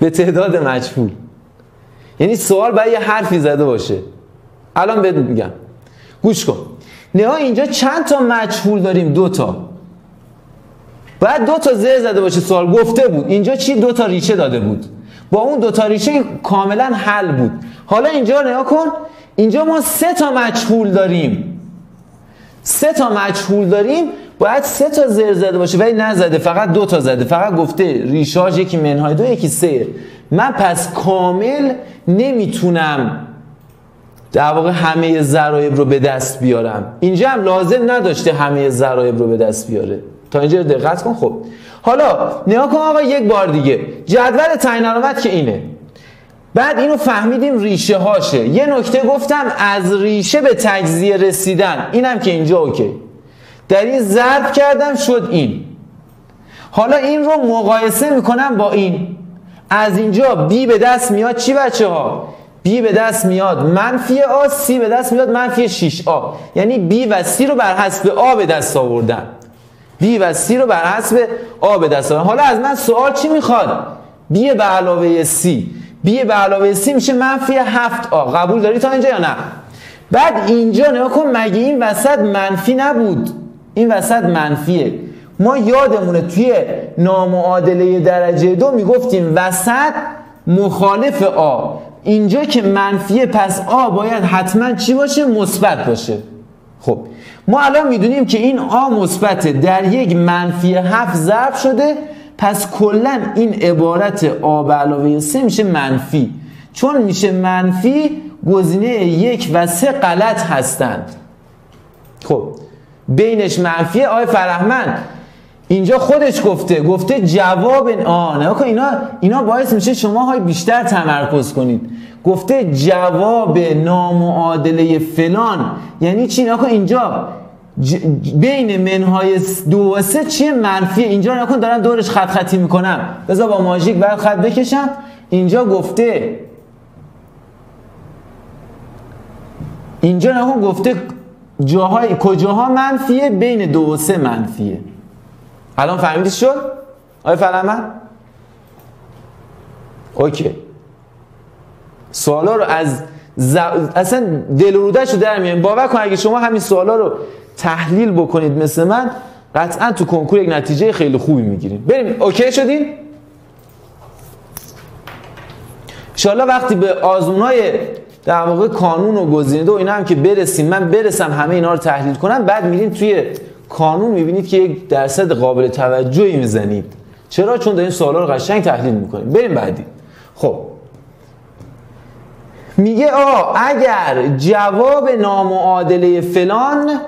به تعداد مجهول. یعنی سوال باید یه حرفی زده باشه. الان بهت میگم. گوش کن. نه اینجا چند تا مجهول داریم؟ دو تا. باید دو تا زر زده باشه سوال گفته بود. اینجا چی؟ دو تا ریشه داده بود. با اون دو تا ریشه کاملا حل بود. حالا اینجا نگاه کن. اینجا ما سه تا مجهول داریم. سه تا مجهول داریم. باید سه تا زر زده باشه. ولی نزده فقط دو تا زده. فقط گفته ریشاژ یکی منهای دو یکی سه. من پس کامل نمی‌تونم در واقع همه ضرایب رو به دست بیارم. اینجا هم لازم نداشته همه ضرایب رو به دست بیاره. تا اینجا دقت کن. خب حالا نگاه کن آقا یک بار دیگه. جدول تعیین علامت که اینه. بعد اینو فهمیدیم ریشه هاشه. یه نکته گفتم از ریشه به تجزیه رسیدن. اینم که اینجا اوکی. در این ضرب کردم شد این. حالا این رو مقایسه می‌کنم با این. از اینجا بی به دست میاد چی بچه ها بی به دست میاد منفی آ سی به دست میاد منفی 6 آ. یعنی بی و سی رو بر حسب آ به دست آوردن. بی و سی رو بر حسب آ به دست حالا از من سوال چی می‌خواد؟ بی به علاوه سی. بی به علاوه سی میشه منفی 7 آ. قبول داری تا اینجا یا نه؟ بعد اینجا نگاه کن مگه این وسط منفی نبود؟ این وسط منفیه. ما یادمونه توی نامعادله درجه دو می‌گفتیم وسط مخالف آ. اینجا که منفیه پس آ باید حتما چی باشه؟ مثبت باشه. خب ما الان می‌دونیم که این آ مثبته در یک منفی هفت ضرب شده پس کلا این عبارت آ به علاوه سه میشه منفی. چون میشه منفی گزینه یک و سه غلط هستند. خب بینش منفیه آقای فرهمند اینجا خودش گفته گفته جواب آ نه اینا اینا باعث میشه شما های بیشتر تمرکز کنید. گفته جواب نامعادله فلان. یعنی چی؟ نکن اینجا. بین منهای دو و سه چیه منفیه اینجا نکن دارم دورش خط خطی می‌کنم بذار با ماژیک بعد خط بکشم. اینجا گفته اینجا نکن گفته جاهای کجاها منفیه؟ بین دو و سه منفیه. الان فهمیدی شد؟ آیا فرمان؟ اوکی. سوالا رو از ز... اصلا دل رو در میاریم. باور کن اگه شما همین سوالا رو تحلیل بکنید مثل من قطعا تو کنکور یک نتیجه خیلی خوبی می‌گیریم. بریم. اوکی شدیم انشالله وقتی به آزمونای در واقع کانون و گزینه دو و اینا هم که برسیم من برسم همه اینا رو تحلیل کنم بعد میرین توی کانون می‌بینید که یک درصد قابل توجهی می‌زنید. چرا؟ چون دارین سوالا رو قشنگ تحلیل می‌کنیم بریم بعدی. خب. میگه آ اگر جواب نامعادله فلان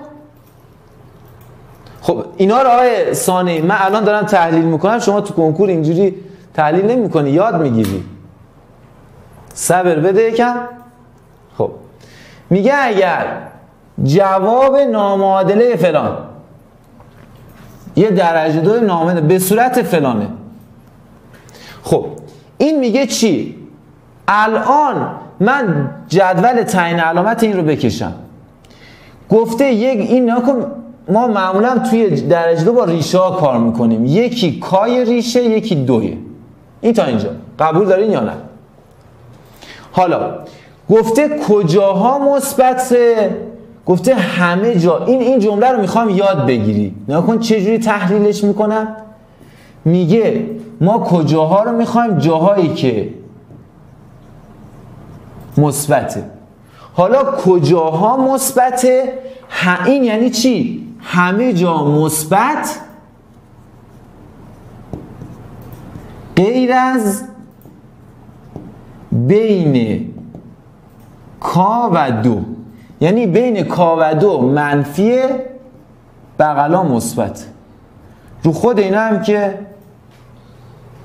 خب اینا رو آقای سانه من الان دارم تحلیل می‌کنم شما تو کنکور اینجوری تحلیل نمی‌کنی یاد می‌گیری. صبر بده یکم. خب میگه اگر جواب نامعادله فلان یه درجه دو نامه به صورت فلانه. خب این میگه چی؟ الان من جدول تعیین علامت این رو بکشم. گفته یک این نکن ما معمولا توی درجه دو با ریشه ها کار می‌کنیم. یکی کای ریشه یکی دویه این تا اینجا. قبول دارین یا نه؟ حالا گفته کجاها مثبته گفته همه جا. این این جمله رو می‌خوام یاد بگیری. نکن چجوری تحلیلش می‌کنم؟ میگه ما کجاها رو می‌خوایم؟ جاهایی که مثبته. حالا کجاها مثبته؟ این یعنی چی؟ همه جا مثبت؟ غیر از بین کا و دو. یعنی بین کا و دو منفی بغلا مثبت. رو خود اینا هم که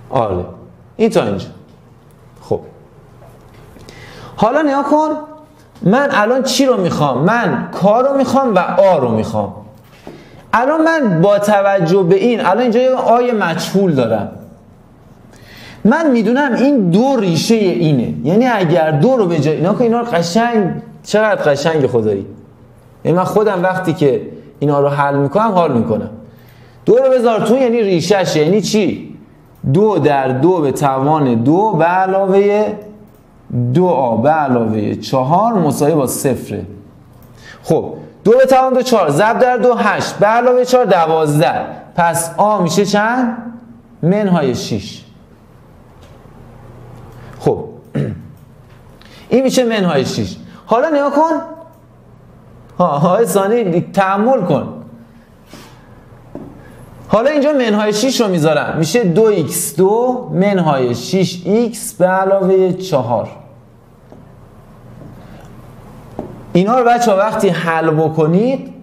آره. این تا اینجا. حالا نیا کن. من الان چی رو می‌خوام؟ من کار رو می‌خوام و آ رو می‌خوام. الان من با توجه به این الان اینجا یه آی مجهول دارم. من می‌دونم این دو ریشه اینه. یعنی اگر دو رو به جای اینا که اینا رو قشنگ چقدر قشنگ خدایی. یعنی من خودم وقتی که اینا رو حل می‌کنم حال می‌کنم. دو رو بذار تو یعنی ریشهش. یعنی چی؟ دو در دو به توان دو به علاوه دو آ به علاوه چهار مساوی با صفره. خب دو به توان چهار ضرب در دو هشت. به علاوه چهار دوازده. پس آ میشه چند؟ منهای شیش. خب این میشه منهای شیش. حالا نیا کن. ها های ثانی تحمل کن. حالا اینجا منهای 6 رو می‌ذارم. میشه 2x2 منهای 6x به علاوه 4 اینا رو بچه وقتی حل بکنید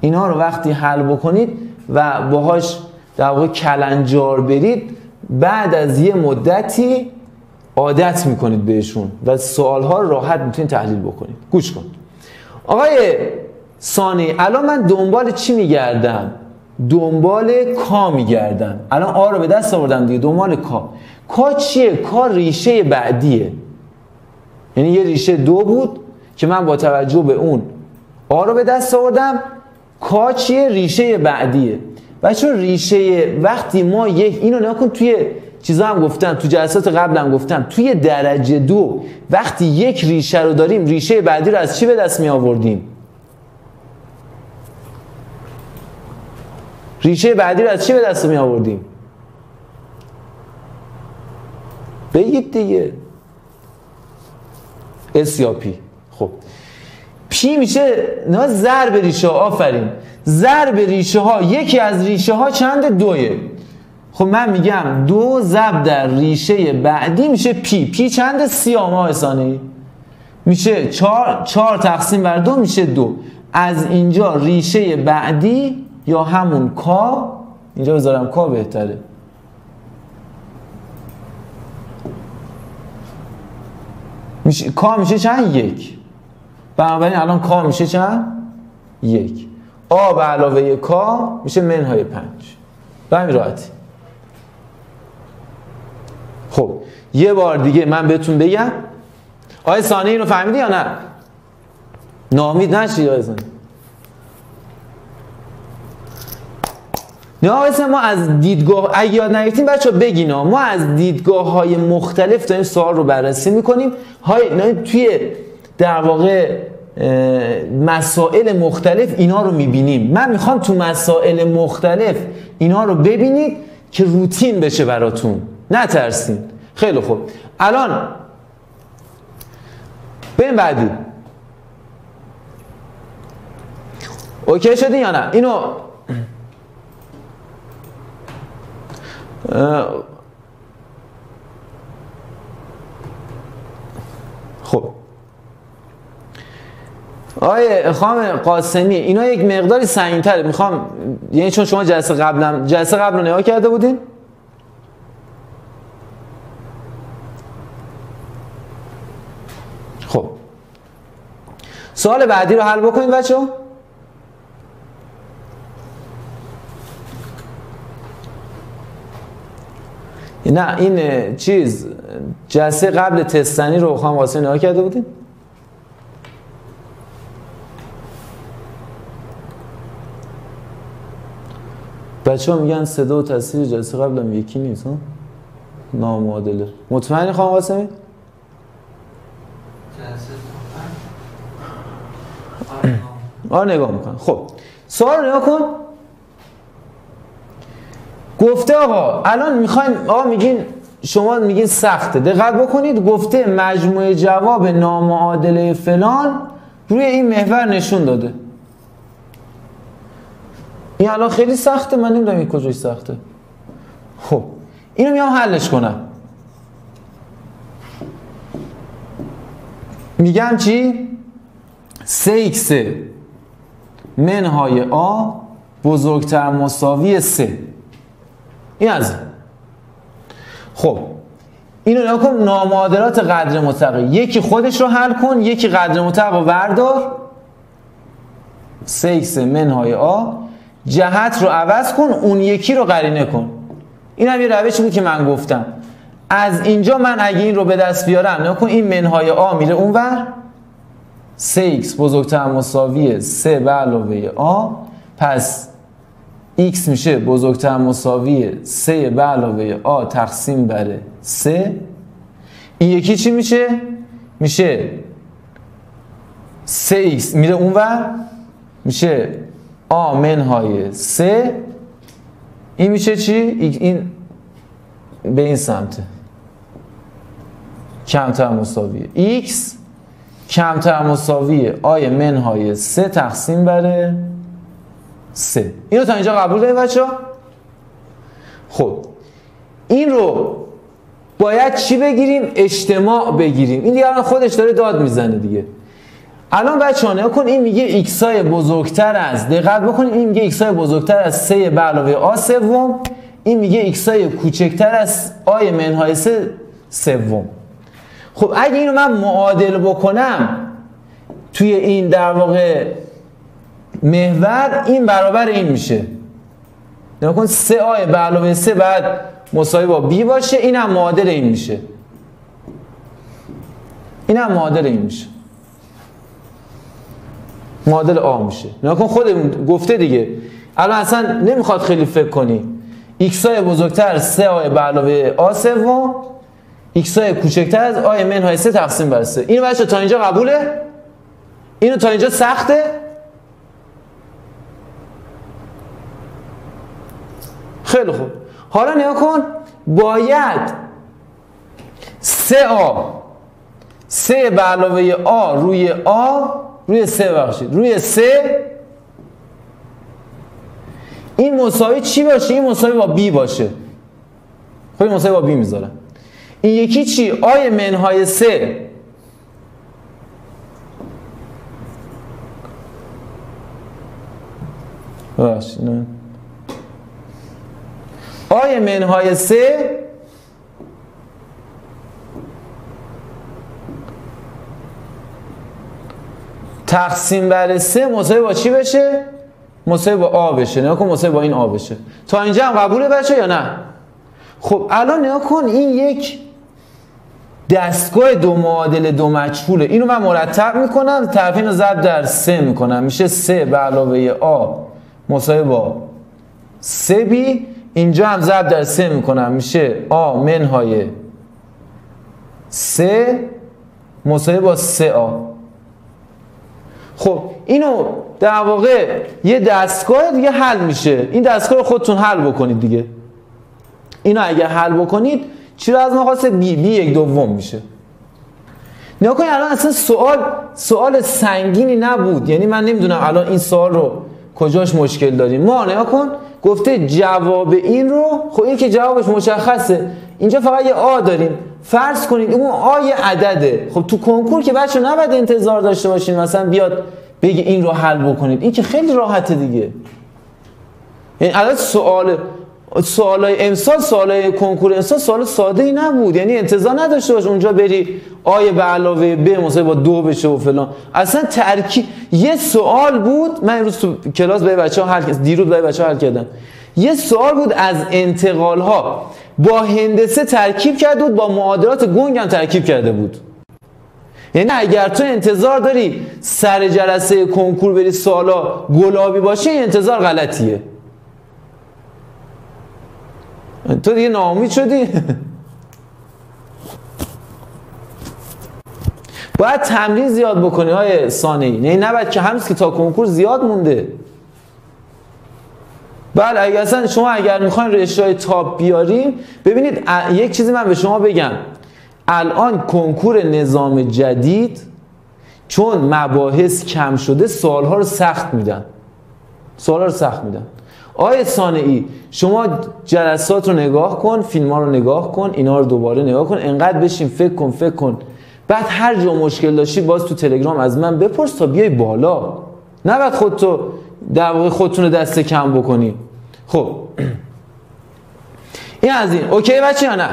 اینا رو وقتی حل بکنید و باهاش در واقع کلنجار برید بعد از یه مدتی عادت می‌کنید بهشون و سوال ها رو راحت می‌تونید تحلیل بکنید. گوش کن. آقای سانی الان من دنبال چی میگردم؟ دنبال کا میگردم الان آ رو به دست آوردم دیگه دنبال کا. کا چیه؟ کا ریشه بعدیه. یعنی یه ریشه دو بود که من با توجه به اون آ رو به دست آوردم. کا چیه؟ ریشه بعدیه. و چون ریشه وقتی ما یک اینو نکن توی چیزا هم گفتم تو جلسات قبلم گفتم توی درجه دو وقتی یک ریشه رو داریم ریشه بعدی رو از چی به دست می آوردیم ریشه بعدی رو از چی به دست می آوردیم؟ بگید دیگه. اس یا پی خب. پی میشه نه ضرب ریشه ها آفرین. ضرب ریشه ها یکی از ریشه ها چند دوه خب من میگم دو ضرب در ریشه بعدی میشه پی پی چند سی آما ای میشه چهار, چهار تقسیم بر دو میشه دو. از اینجا ریشه بعدی یا همون کا اینجا بذارم کا بهتره. میشه کا میشه چند؟ یک. بنابراین الان کا میشه چند؟ یک. آ به علاوه کا میشه منهای پنج. به همین راحتی. خب یه بار دیگه من بهتون بگم. آیا سانه اینو فهمیدی یا نه؟ نامید نشی آیا نه ما از دیدگاه اگه یاد نگرفتیم بچه بگین ما از دیدگاه های مختلف داریم سوال رو بررسی می‌کنیم. های توی در واقع مسائل مختلف اینا رو می‌بینیم. من می‌خوام تو مسائل مختلف اینا رو ببینید که روتین بشه براتون. نترسین. خیلی خوب. الان بریم بعدی. اوکی شدین یا نه؟ اینو خب. آیه خانم قاسمی اینا یک مقداری سنگین‌تره. می‌خوام یعنی چون شما جلسه قبلم جلسه قبل رو نگاه کرده بودین. خب. سوال بعدی رو حل بکنید بچه نه این چیز جلسه قبل تستنی رو خواهم واسه نگاه کرده بودیم بچه ها میگن صدا و تصویر جلسه قبل هم یکی نیست ها؟ نامعادله. مطمئنی خواهم قاسمی؟ آره نگاه می‌کنم. خب سوال رو نگاه کن. گفته آقا الان می‌خوایم آقا میگین شما میگین سخته. دقت بکنید گفته مجموعه جواب نامعادله فلان روی این محور نشون داده. این الان خیلی سخته من نمی‌دونم این کجای سخته. خب اینو میام حلش کنم. میگم چی؟ 3x منهای آ بزرگتر مساوی 3 این از خب اینو نگاه کن نامعادلات قدر مطلقه یکی خودش رو حل کن یکی قدر مطلق رو بردار. 3x منهای آ. جهت رو عوض کن اون یکی رو قرینه کن. این هم یه روشی بود که من گفتم. از اینجا من اگه این رو به دست بیارم نگاه کن این منهای آ میره اونور. 3x بزرگتر مساوی 3 به علاوه آ. پس x میشه بزرگتر مساوی 3 به علاوه آ تقسیم بر 3 این یکی چی میشه؟ میشه 3x میره اونور میشه آ منهای 3 این میشه چی؟ این به این سمته کمتر مساوی x. کمتر مساوی آی منهای 3 تقسیم بر 3 اینو تا اینجا قبول دارید بچه خب. این رو باید چی بگیریم؟ اجتماع بگیریم. این دیگه خودش داره داد می‌زنه دیگه. الان بچه ها کن این میگه ایکس های بزرگتر از دقت بکنید این میگه ایکس های بزرگتر از 3 به علاوه آ سوم. این میگه ایکس های کوچکتر از آی منهای 3 سوم. خب اگه اینو من معادل بکنم توی این در واقع محور این برابر این میشه. نگاه کن 3 آی به علاوه 3 بعد مساوی با بی باشه این هم معادل این میشه. این هم معادل این میشه. معادل آ میشه. نگاه کن خودمون گفته دیگه. الان اصلا نمی‌خواد خیلی فکر کنی. x های بزرگتر 3 آی به علاوه آ سوم x های کوچکتر از آی منهای 3 تقسیم بر 3 اینو بچه تا اینجا قبوله؟ اینو تا اینجا سخته؟ خیلی خوب. حالا نیا کن باید سه آ سه به علاوه آ روی آ روی سه بخشید روی سه این مساوی چی باشه؟ این مساوی با بی باشه. خب مساوی با بی می‌ذارم این یکی چی؟ آی منهای سه. باش آی منهای سه تقسیم بر سه مساوی با چی بشه؟ مساوی با آ بشه. نگاه کن مساوی با این آ بشه. تا اینجا هم قبوله بچه یا نه؟ خب الان نگاه کن این یک دستگاه دو معادل دو مجهوله. اینو من مرتب می‌کنم طرفین رو ضرب در سه می‌کنم. میشه سه به علاوه آ. مساوی با سه بی. اینجا هم ضرب در سه می‌کنم میشه آ منهای سه مساوی با سه آ. خب اینو در واقع یه دستگاه دیگه حل میشه. این دستگاه رو خودتون حل بکنید دیگه. اینو اگه حل بکنید چی رو از ما خواسته بی بی یک دوم میشه. نیا الان اصلا سوال سوال سنگینی نبود. یعنی من نمی‌دونم الان این سوال رو کجاش مشکل داریم؟ ما نیا کن گفته جواب این رو خب این که جوابش مشخصه. اینجا فقط یه آ داریم. فرض کنید اون آ یه عدده. خب تو کنکور که بچه نباید انتظار داشته باشین مثلا بیاد بگه این رو حل بکنید. این که خیلی راحته دیگه. یعنی الان سوال سوالای امسال سوالای کنکور امسال سوال ساده ای نبود. یعنی انتظار نداشته باش اونجا بری آیه به علاوه ب مساوی با دو بشه و فلان. اصلا ترکیب یه سوال بود. من امروز تو کلاس بچه ها حل دیروز به بچه ها حل کردم. یه سوال بود از انتقال ها با هندسه ترکیب کرده بود با معادلات گنگ هم ترکیب کرده بود. یعنی اگر تو انتظار داری سر جلسه کنکور بری سوالا گلابی باشه انتظار غلطیه. تو دیگه ناامید شدی؟ باید تمرین زیاد بکنی های ثانهی نه نباید که هنوز که تا کنکور زیاد مونده. بله اگر اصلا شما اگر می‌خواین رشته های تاپ بیاریم ببینید یک چیزی من به شما بگم. الان کنکور نظام جدید چون مباحث کم شده سوالها رو سخت میدن. سوالها رو سخت میدن. آیه ای شما جلسات رو نگاه کن فیلم ها رو نگاه کن اینا رو دوباره نگاه کن انقدر بشین فکر کن فکر کن. بعد هر جا مشکل داشتی باز تو تلگرام از من بپرس تا بیای بالا. نه بعد خودتو در واقع خودتون دست کم بکنی. خب. این از این. اوکی بچه یا نه؟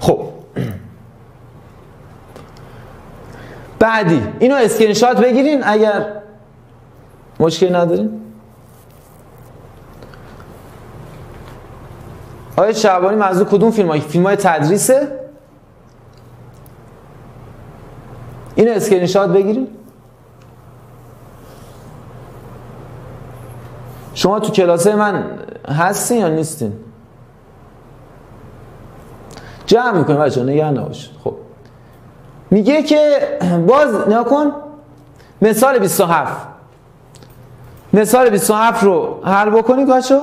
خب. بعدی اینو اسکرین شات بگیرین اگر مشکل ندارین آقای شعبانی منظور کدوم فیلم های؟ فیلم های تدریسه؟ اینو اسکرین شات بگیرین شما تو کلاسه من هستین یا نیستین؟ جمع می‌کنیم بچه خسته نباشید خب میگه که باز نکن مثال 27 مثال 27 رو حل بکنید بچه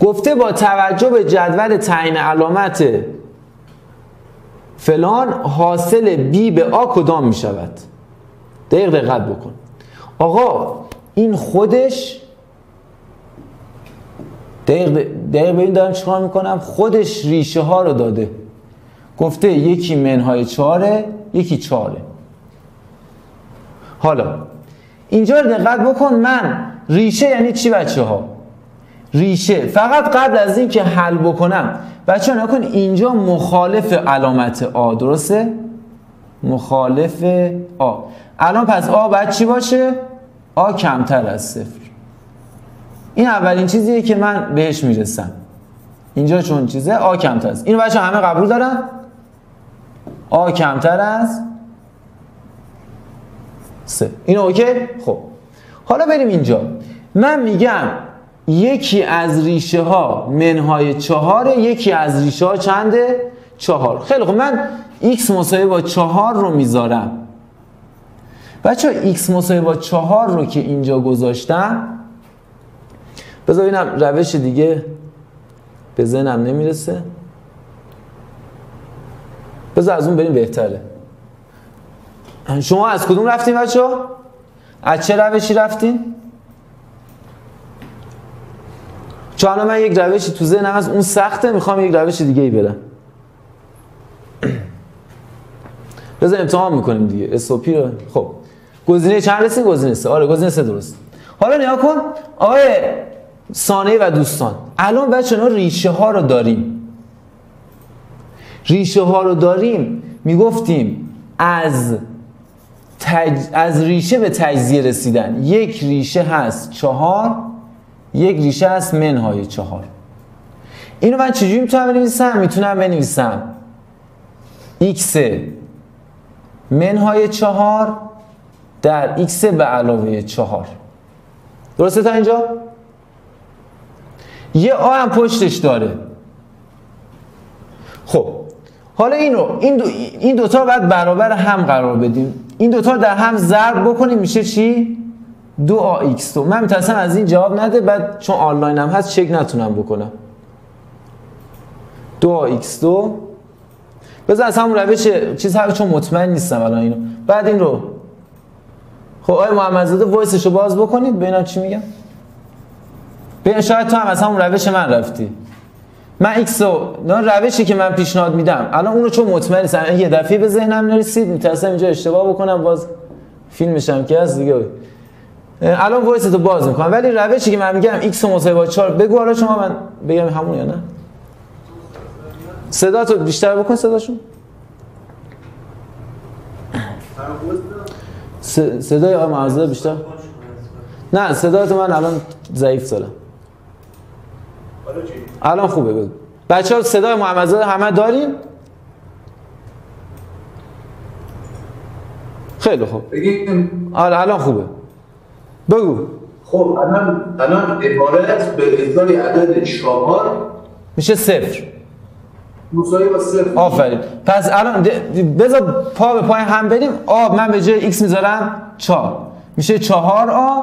گفته با توجه به جدول تعیین علامت فلان حاصل بی به آ کدام می شود دقیق دقت بکن. آقا این خودش دقیق, به این دارم چیکار می‌کنم؟ خودش ریشه ها رو داده. گفته یکی منهای چاره یکی چاره حالا اینجا رو دقت بکن من ریشه یعنی چی بچه ها ریشه. فقط قبل از این که حل بکنم بچه ها نکن اینجا مخالف علامت آ درسته؟ مخالف آ. الان پس آ باید چی باشه؟ آ کمتر از صفر. این اولین چیزیه که من بهش می‌رسم. اینجا چون چیزه آ کمتر است. اینو بچه همه قبول دارن؟ آ کمتر از سه. این اوکی؟ خب. حالا بریم اینجا. من میگم یکی از ریشه ها منهای چهاره یکی از ریشه ها چنده؟ چهار. خیلی خب من x مساوی با چهار رو می‌ذارم. بچه x مساوی با چهار رو که اینجا گذاشتم بذار ببینم روش دیگه به ذهنم نمی‌رسه. بذار از اون بریم بهتره. شما از کدوم رفتین بچه؟ از چه روشی رفتین؟ چون من یک روشی تو ذهنم از اون سخته می‌خوام یک روش دیگه ای برم. بذار امتحان می‌کنیم دیگه. اسوپی رو. خب. گزینه چند رسید؟ گزینه سه. آره گزینه سه درست. حالا نیا کن. آقای سانه و دوستان. الان بچه ریشه ها رو داریم. ریشه ها رو داریم می‌گفتیم از تج... از ریشه به تجزیه رسیدن. یک ریشه هست چهار یک ریشه هست منهای چهار. اینو من چجوری می‌تونم بنویسم؟ می‌تونم بنویسم. x منهای چهار در x به علاوه چهار. درسته تا اینجا؟ یه آ هم پشتش داره. خب حالا این رو این دو این دوتا رو باید برابر هم قرار بدیم. این دوتا در هم ضرب بکنیم میشه چی؟ دو آ ایکس تو من میترسم از این جواب نده بعد چون آنلاین هم هست چک نتونم بکنم. دو آ ایکس دو. بذار از همون روش چیز هم چون مطمئن نیستم الان اینو. بعد این رو. خب آقای محمدزاده وایسش رو باز بکنید ببینم چی میگم. ببین شاید تو هم از همون روش من رفتی. من ایکس رو روشی که من پیشنهاد میدم. الان اون رو چون مطمئن نیستم. یه دفعه به ذهنم نرسید میترسم اینجا اشتباه بکنم باز فیلمش هم که هست دیگه. الان وایس تو باز می‌کنم. ولی روشی که من میگم ایکس مساوی با 4 بگو حالا شما من بگم همون یا نه. صدا تو بیشتر بکن صداشون. صدای آقای بیشتر. نه صدا تو من الان ضعیف دارم. الان خوبه بگو. بچه ها صدای محمدزاده همه داریم خیلی خوب. آره الان خوبه. بگو. خب الان الان عبارت به ازای عدد چهار میشه صفر. مساوی با صفر. آفرین. پس الان بذار پا به پای هم بریم. آب من به جای ایکس می‌ذارم چهار. میشه چهار آ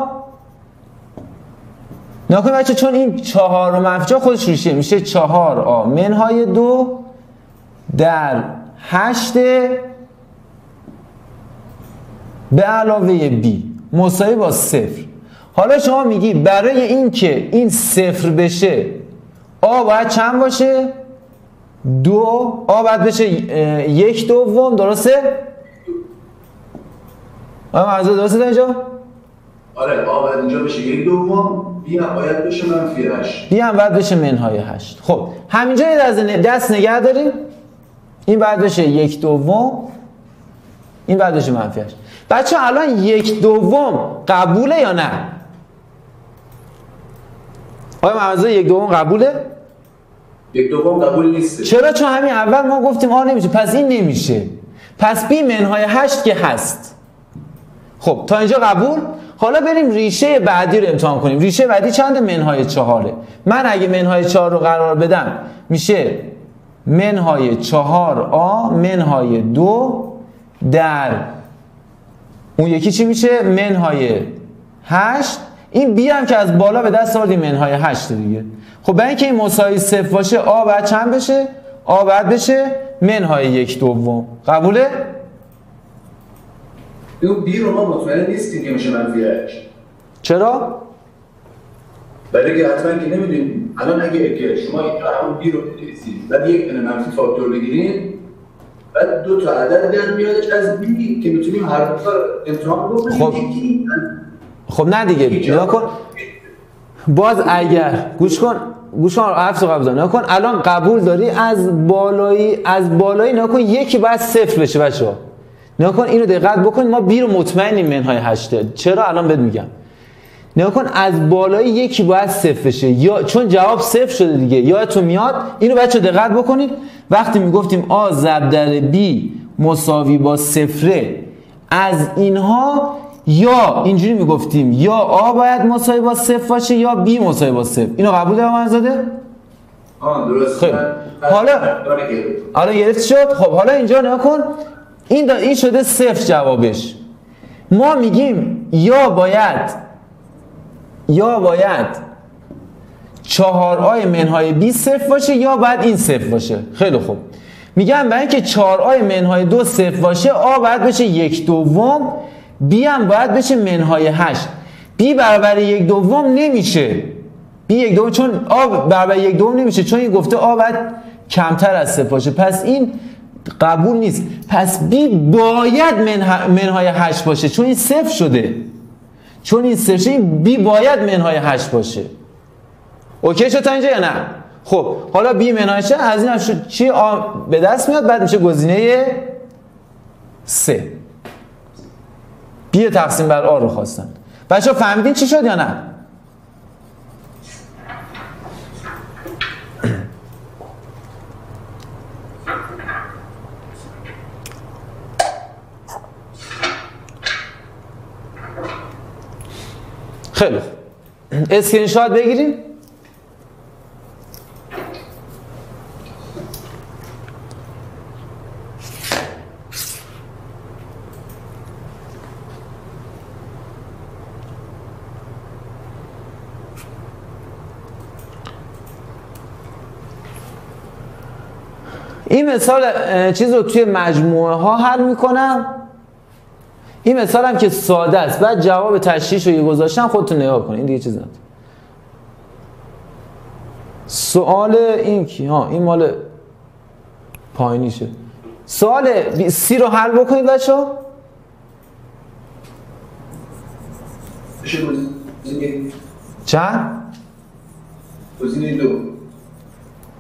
نکنید بچه چون این چهار و منفی خودش ریشه میشه چهار آ. منهای دو در هشت به علاوه بی. مساوی با صفر. حالا شما میگی برای اینکه این صفر بشه آ باید چند باشه؟ دو. آ باید بشه یک دوم. درسته؟ آیا از درسته اینجا؟ آره آ اینجا بشه. یک دوم بی هم باید بشه منفی 8 بی هم باید بشه منهای 8 خب همینجا یه دست نگه داریم. این باید بشه یک دوم این باید بشه منفی 8 بچه الان یک دوم قبوله یا نه؟ آیا محمد یک دوم قبوله؟ یک دوم قبول نیست. چرا؟ چون همین اول ما گفتیم آ نمیشه. پس این نمیشه. پس بی منهای 8 که هست. خب تا اینجا قبول؟ حالا بریم ریشه بعدی رو امتحان کنیم. ریشه بعدی چند منهای چهاره؟ من اگه منهای چهار رو قرار بدم میشه منهای چهار آ منهای دو در. اون یکی چی میشه؟ منهای هشت. این بی هم که از بالا به دست آوردیم منهای هشت دیگه. خب برای اینکه این مساوی صفر باشه آ بعد چند بشه؟ آ بعد بشه منهای یک دوم. قبوله؟ اون بی رو ما مطمئن نیستیم که میشه منفی 8 چرا؟ برای که حتما که نمی‌دونیم. الان اگه اگه شما همون بی رو بنویسید بعد یک منفی فاکتور بگیرید بعد دو تا عدد در میادش از بی که می‌تونیم هر دو تا امتحان بکنیم خب. خب نه دیگه. نگاه کن. باز اگر گوش کن. گوش کن. عفو قبول نکن الان قبول داری؟ از بالایی از بالایی نکن یکی باید صفر بشه بچه‌ها. نکن اینو دقت بکن ما بی رو مطمئنیم منهای هشته چرا؟ الان بهت میگم. نگاه کن از بالای یکی باید صفر بشه. یا چون جواب صفر شده دیگه. یادتون میاد اینو بچه دقت بکنید. وقتی می‌گفتیم آ ضرب در بی مساوی با صفره از اینها یا اینجوری می‌گفتیم. یا آ باید مساوی با صفر باشه یا بی مساوی با صفر. اینو قبول دارم زاده آه درست خیلی. حالا حالا گرفت شد. خب حالا اینجا نگاه کن. این این شده صفر جوابش. ما میگیم یا باید یا باید چهار آی منهای 20 صفر باشه یا باید این صفر باشه. خیلی خوب. میگم برای اینکه چهار آی منهای دو صفر باشه آ باید بشه یک دوم بی هم باید بشه منهای هشت. بی برابر یک دوم نمیشه. بی یک دوم چون آ برابر یک دوم نمیشه. چون این گفته آ باید کمتر از صفر باشه. پس این قبول نیست. پس بی باید منه... منهای هشت باشه. چون این صفر شده. چون این صفر این بی باید منهای هشت باشه. اوکی شد تا اینجا یا نه؟ خب حالا بی منهای هشت از این شد چی آ به دست میاد بعد میشه گزینه سه. بی تقسیم بر آ رو خواستن. بچه فهمیدین چی شد یا نه؟ خیلی خوب. اسکرین شات بگیریم. این مثال چیز رو توی مجموعه ها حل می‌کنم. این مثال هم که ساده است. بعد جواب تشریش رو یه گذاشتم خودتون نگاه کنید این دیگه چیز نداره. سوال این کی؟ ها این مال پایینیشه. سوال سی رو حل بکنید بچه ها چند؟ گزینه دو.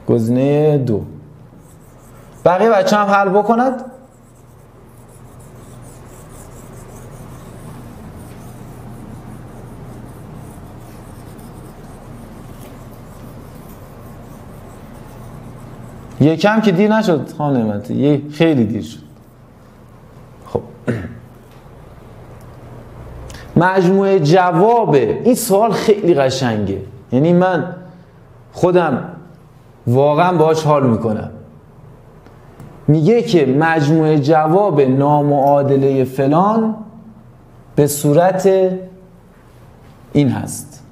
گزینه دو. بقیه بچه هم حل بکند یکم که دیر نشد خانم یه خیلی دیر شد. خب. مجموعه جواب این سوال خیلی قشنگه. یعنی من خودم واقعا باهاش حال می‌کنم. میگه که مجموعه جواب نامعادله فلان به صورت این هست.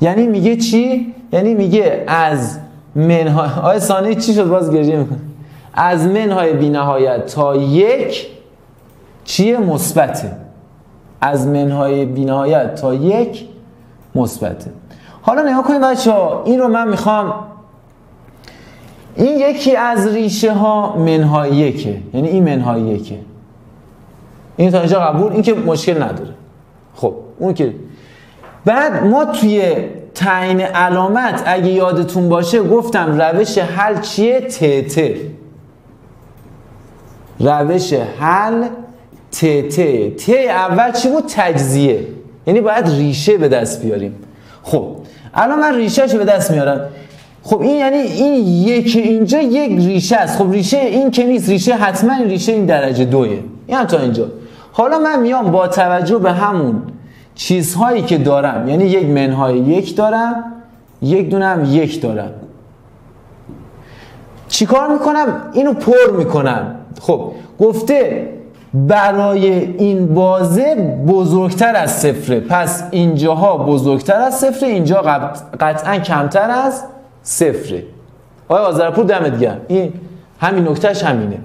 یعنی میگه چی؟ یعنی میگه از منهای آیا ثانیه چی شد؟ باز گریه می‌کنه از منهای بی نهایت تا یک چیه مثبته؟ از منهای بی نهایت تا یک مثبته. حالا نگاه کنید بچه ها این رو من می‌خوام این یکی از ریشه ها منهای یکه. یعنی این منهای یکه. این تا اینجا قبول؟ این که مشکل نداره. خب اون که بعد ما توی تعیین علامت اگه یادتون باشه گفتم روش حل چیه؟ ت روش حل ت ت. اول چی بود؟ تجزیه. یعنی باید ریشه به دست بیاریم. خب الان من ریشهش به دست میارم. خب این یعنی این یک اینجا یک ریشه است. خب ریشه این که نیست ریشه حتما ریشه این درجه دوه این هم تا اینجا. حالا من میام با توجه به همون چیزهایی که دارم یعنی یک منهای یک دارم یک دونم یک دارم چیکار می‌کنم؟ اینو پر می‌کنم. خب گفته برای این بازه بزرگتر از صفره. پس اینجاها بزرگتر از صفره اینجا قطعا کمتر از صفره. آقای آذرپور دمت گرم. این همین نکتهش همینه.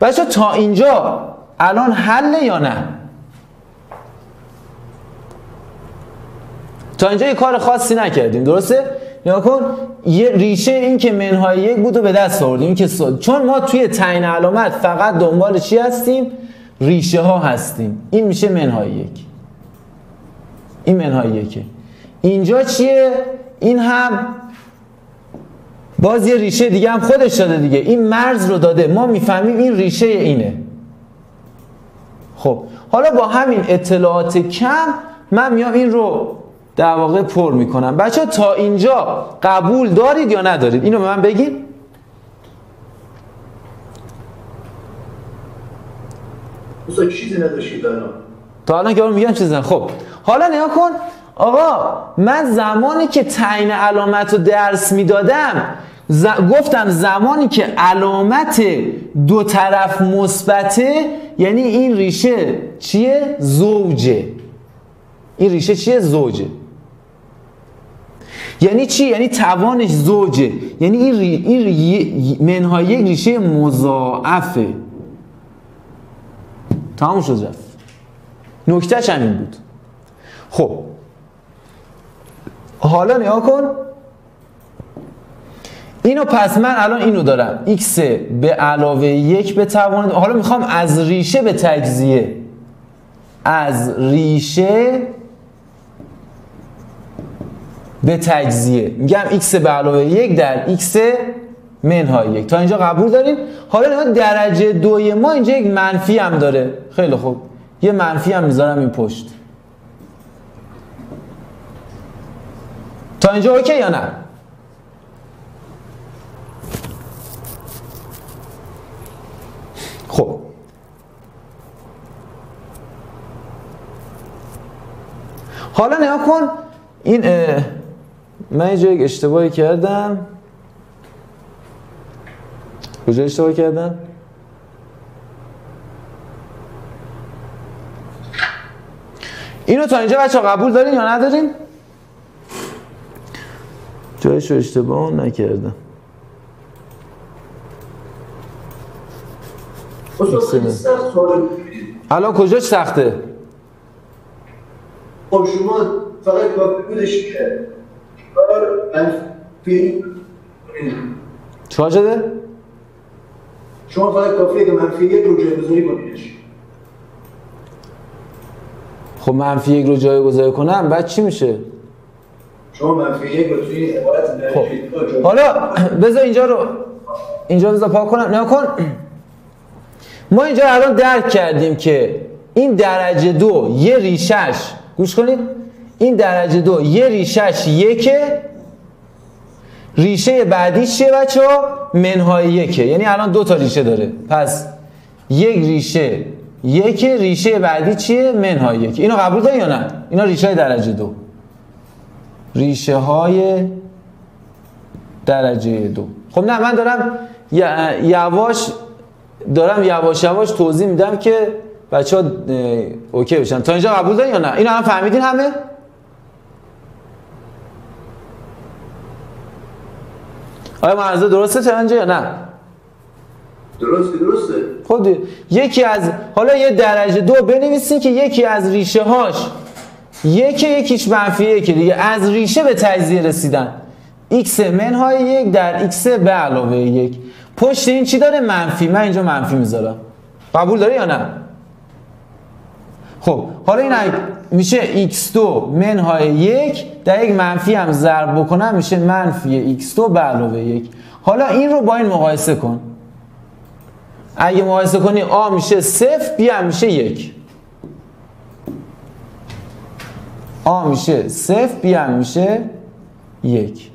بچه تا اینجا الان حله یا نه؟ تا اینجا یه کار خاصی نکردیم درسته؟ یا کن یه ریشه این که منهای یک بود و به دست آوردیم. که چون ما توی تعیین علامت فقط دنبال چی هستیم؟ ریشه ها هستیم. این میشه منهای یک. این منهای یکه. اینجا چیه؟ این هم باز یه ریشه دیگه هم خودش داده دیگه. این مرز رو داده. ما می‌فهمیم این ریشه اینه. خب حالا با همین اطلاعات کم من میام این رو در واقع پر می‌کنم بچه تا اینجا قبول دارید یا ندارید؟ اینو به من بگین. چیزی نداشتید تا الان که میگم چیزن خب حالا نگاه کن. آقا من زمانی که تعیین علامت رو درس می‌دادم ز... گفتم زمانی که علامت دو طرف مثبته یعنی این ریشه چیه؟ زوجه. این ریشه چیه؟ زوجه. یعنی چی؟ یعنی توانش زوجه. یعنی این, ری... این ری... منهای یک ریشه مضاعفه. تمام شد رفت. نکتهش همین بود. خب. حالا نگاه کن. اینو پس من الان اینو دارم. X به علاوه یک به توان حالا می‌خوام از ریشه به تجزیه. از ریشه به تجزیه. میگم x به علاوه یک در x منهای یک. تا اینجا قبول داریم؟ حالا درجه دوی ما اینجا یک منفی هم داره. خیلی خوب. یه منفی هم می‌ذارم این پشت. تا اینجا اوکی یا نه؟ خب. حالا نگاه کن. این من یه جای اشتباهی کردم. کجا اشتباه کردم؟ اینو تا اینجا بچه قبول دارین یا ندارین؟ جایش رو اشتباه نکردم. الان کجاش سخته؟ خب شما فقط کافی بودش که منفی چه شده؟ شما فقط کافیه که منفی یک رو جایگذاری کنیدش خب منفی یک رو جایگذاری کنم بعد چی میشه؟ شما منفی یک رو توی عبارت خب. حالا بذار اینجا رو اینجا بذار پاک کنم نه کن ما اینجا الان درک کردیم که این درجه دو یه ریشش گوش کنید این درجه دو یه ریشش یکه ریشه بعدی چیه بچه ها؟ منهای یکه یعنی الان دو تا ریشه داره پس یک ریشه یکه ریشه بعدی چیه؟ منهای یکه اینو قبول داری یا نه؟ اینا ریشه های درجه دو ریشه های درجه دو خب نه من دارم یواش دارم یواش یواش توضیح میدم که بچه ها اوکی بشن تا اینجا قبول داری یا نه؟ اینو هم فهمیدین همه؟ آیا منظور درسته اینجا یا نه؟ درسته درسته. خب یکی از حالا یه درجه دو بنویسین که یکی از ریشه هاش یکی یکیش منفی یکی دیگه از ریشه به تجزیه رسیدن. X منهای یک در x به علاوه یک. پشت این چی داره؟ منفی. من اینجا منفی می‌ذارم. قبول داره یا نه؟ خب حالا این میشه x2 منهای یک در یک منفی هم ضرب بکنم میشه منفی x2 به علاوه یک. حالا این رو با این مقایسه کن. اگه مقایسه کنی a میشه صفر b هم میشه یک. A میشه صفر b هم میشه یک.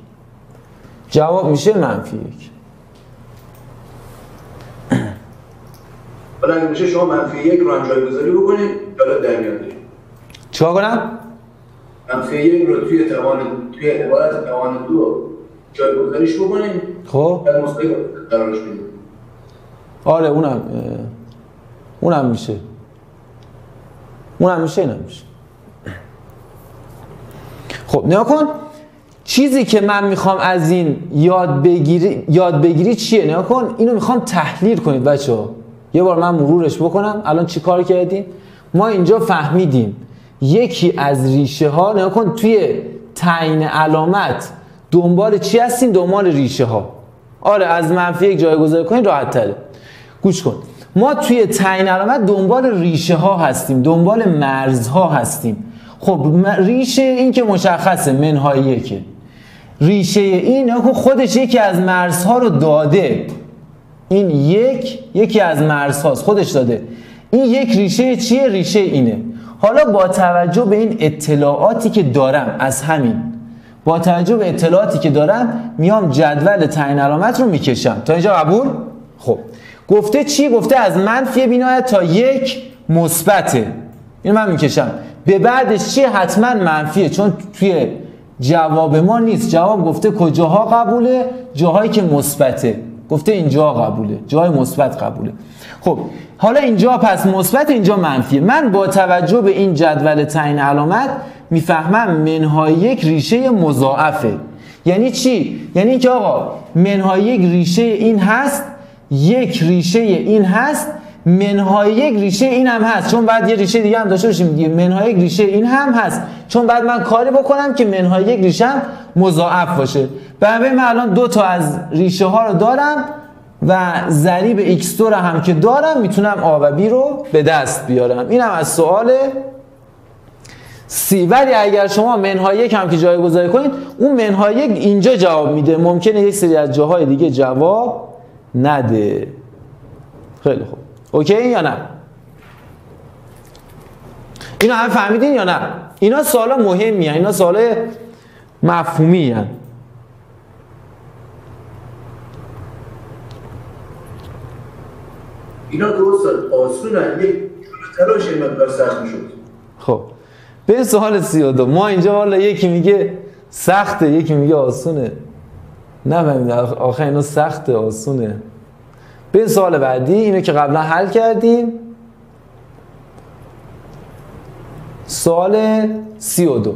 جواب میشه منفی یک. حالا میشه شما منفی یک رو هم جایگذاری بکنید. حالا در میاد. چیکار کنم؟ منفی یک رو توی توان توی عبارت توان دو جایگذاریش بکنیم. خب. بعد مثبت قرارش بدیم آره اونم اونم میشه. اونم میشه اینم میشه. خب نیا کن. چیزی که من می‌خوام از این یاد بگیری یاد بگیری چیه؟ نیا کن. اینو می‌خوام تحلیل کنید بچه ها یه بار من مرورش بکنم. الان چی کار کردیم ما اینجا فهمیدیم. یکی از ریشه ها نگاه کن توی تعیین علامت دنبال چی هستیم؟ دنبال ریشه ها آره از منفی یک جایگذاری کنید راحت تره. گوش کن. ما توی تعیین علامت دنبال ریشه ها هستیم دنبال مرزها هستیم. خب ریشه این که مشخصه منهای یکه. ریشه این خودش یکی از مرزها رو داده. این یک یکی از مرزهاست خودش داده. این یک ریشه چیه؟ ریشه اینه. حالا با توجه به این اطلاعاتی که دارم از همین. با توجه به اطلاعاتی که دارم میام جدول تعیین علامت رو می‌کشم. تا اینجا قبول؟ خب. گفته چی؟ گفته از منفی بینایت تا یک مثبته. اینو من می‌کشم. به بعدش چی؟ حتما منفیه چون توی جواب ما نیست. جواب گفته کجاها قبوله؟ جاهایی که مثبته. گفته اینجا قبوله. جای مثبت قبوله. خب حالا اینجا پس مثبت اینجا منفیه من با توجه به این جدول تعیین علامت می‌فهمم منهای یک ریشه مضاعفه. یعنی چی؟ یعنی که آقا منهای یک ریشه این هست یک ریشه این هست منهای یک ریشه این هم هست. چون بعد یه ریشه دیگه هم داشته باشیم دیگه. منهای یک ریشه این هم هست. چون بعد من کاری بکنم که منهای یک ریشه هم مضاعف باشه. بنابراین من الان دو تا از ریشه ها رو دارم. و ضریب x2 رو هم که دارم می‌تونم آ و b رو به دست بیارم. اینم از سوال سی ولی اگر شما منهای یک هم که جایگذاری کنید اون منهای یک اینجا جواب میده. ممکنه یک سری از جاهای دیگه جواب نده. خیلی خوب. اوکی یا نه؟ اینا هم فهمیدین یا نه؟ اینا سوالا مهمی هن. اینا سوال مفهومی هن. اینا درست آسونن یک تلاش مقدار سخت شد خب. به سوال 32 ما اینجا والا یکی میگه سخته یکی میگه آسونه. نه آخه اینا سخته آسونه. به سوال بعدی اینو که قبلا حل کردیم. سوال 32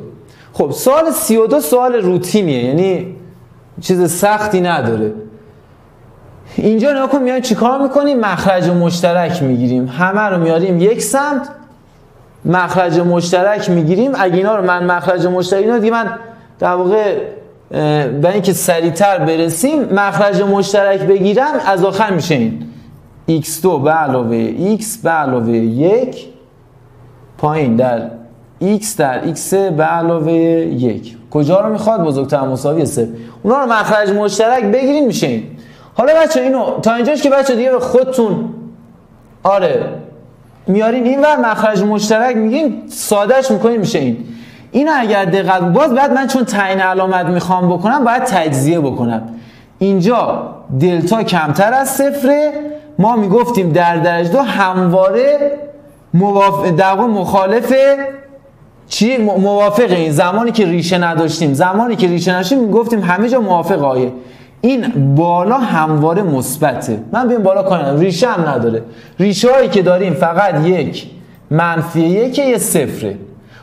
خب سوال 32 سوال روتینیه. یعنی چیز سختی نداره. اینجا نگاه کن میایم چیکار می‌کنیم مخرج مشترک می‌گیریم. همه رو میاریم یک سمت مخرج مشترک می‌گیریم. اگه اینا رو من مخرج مشترک اینا دیگه من در واقع به اینکه سریعتر برسیم مخرج مشترک بگیرم از آخر میشه این. x2 به علاوه x به علاوه یک. پایین در x در x به علاوه یک. کجا رو می‌خواد؟ بزرگتر مساوی سه. اونا رو مخرج مشترک بگیریم میشه این. حالا بچه اینو تا اینجاش که بچه دیگه به خودتون آره میارین این ور مخرج مشترک میگین سادهش می‌کنین میشه این. این اگر دقت باز بعد من چون تعیین علامت می‌خوام بکنم باید تجزیه بکنم. اینجا دلتا کمتر از صفره ما می‌گفتیم در درجه دو همواره مواف... در مخالف چی؟ موافق این. زمانی که ریشه نداشتیم زمانی که ریشه نداشتیم می‌گفتیم همه جا موافق آیه. این بالا همواره مثبته. من بیام بالا کنم ریشه هم نداره. ریشه هایی که داریم فقط یک منفی یک یه صفره.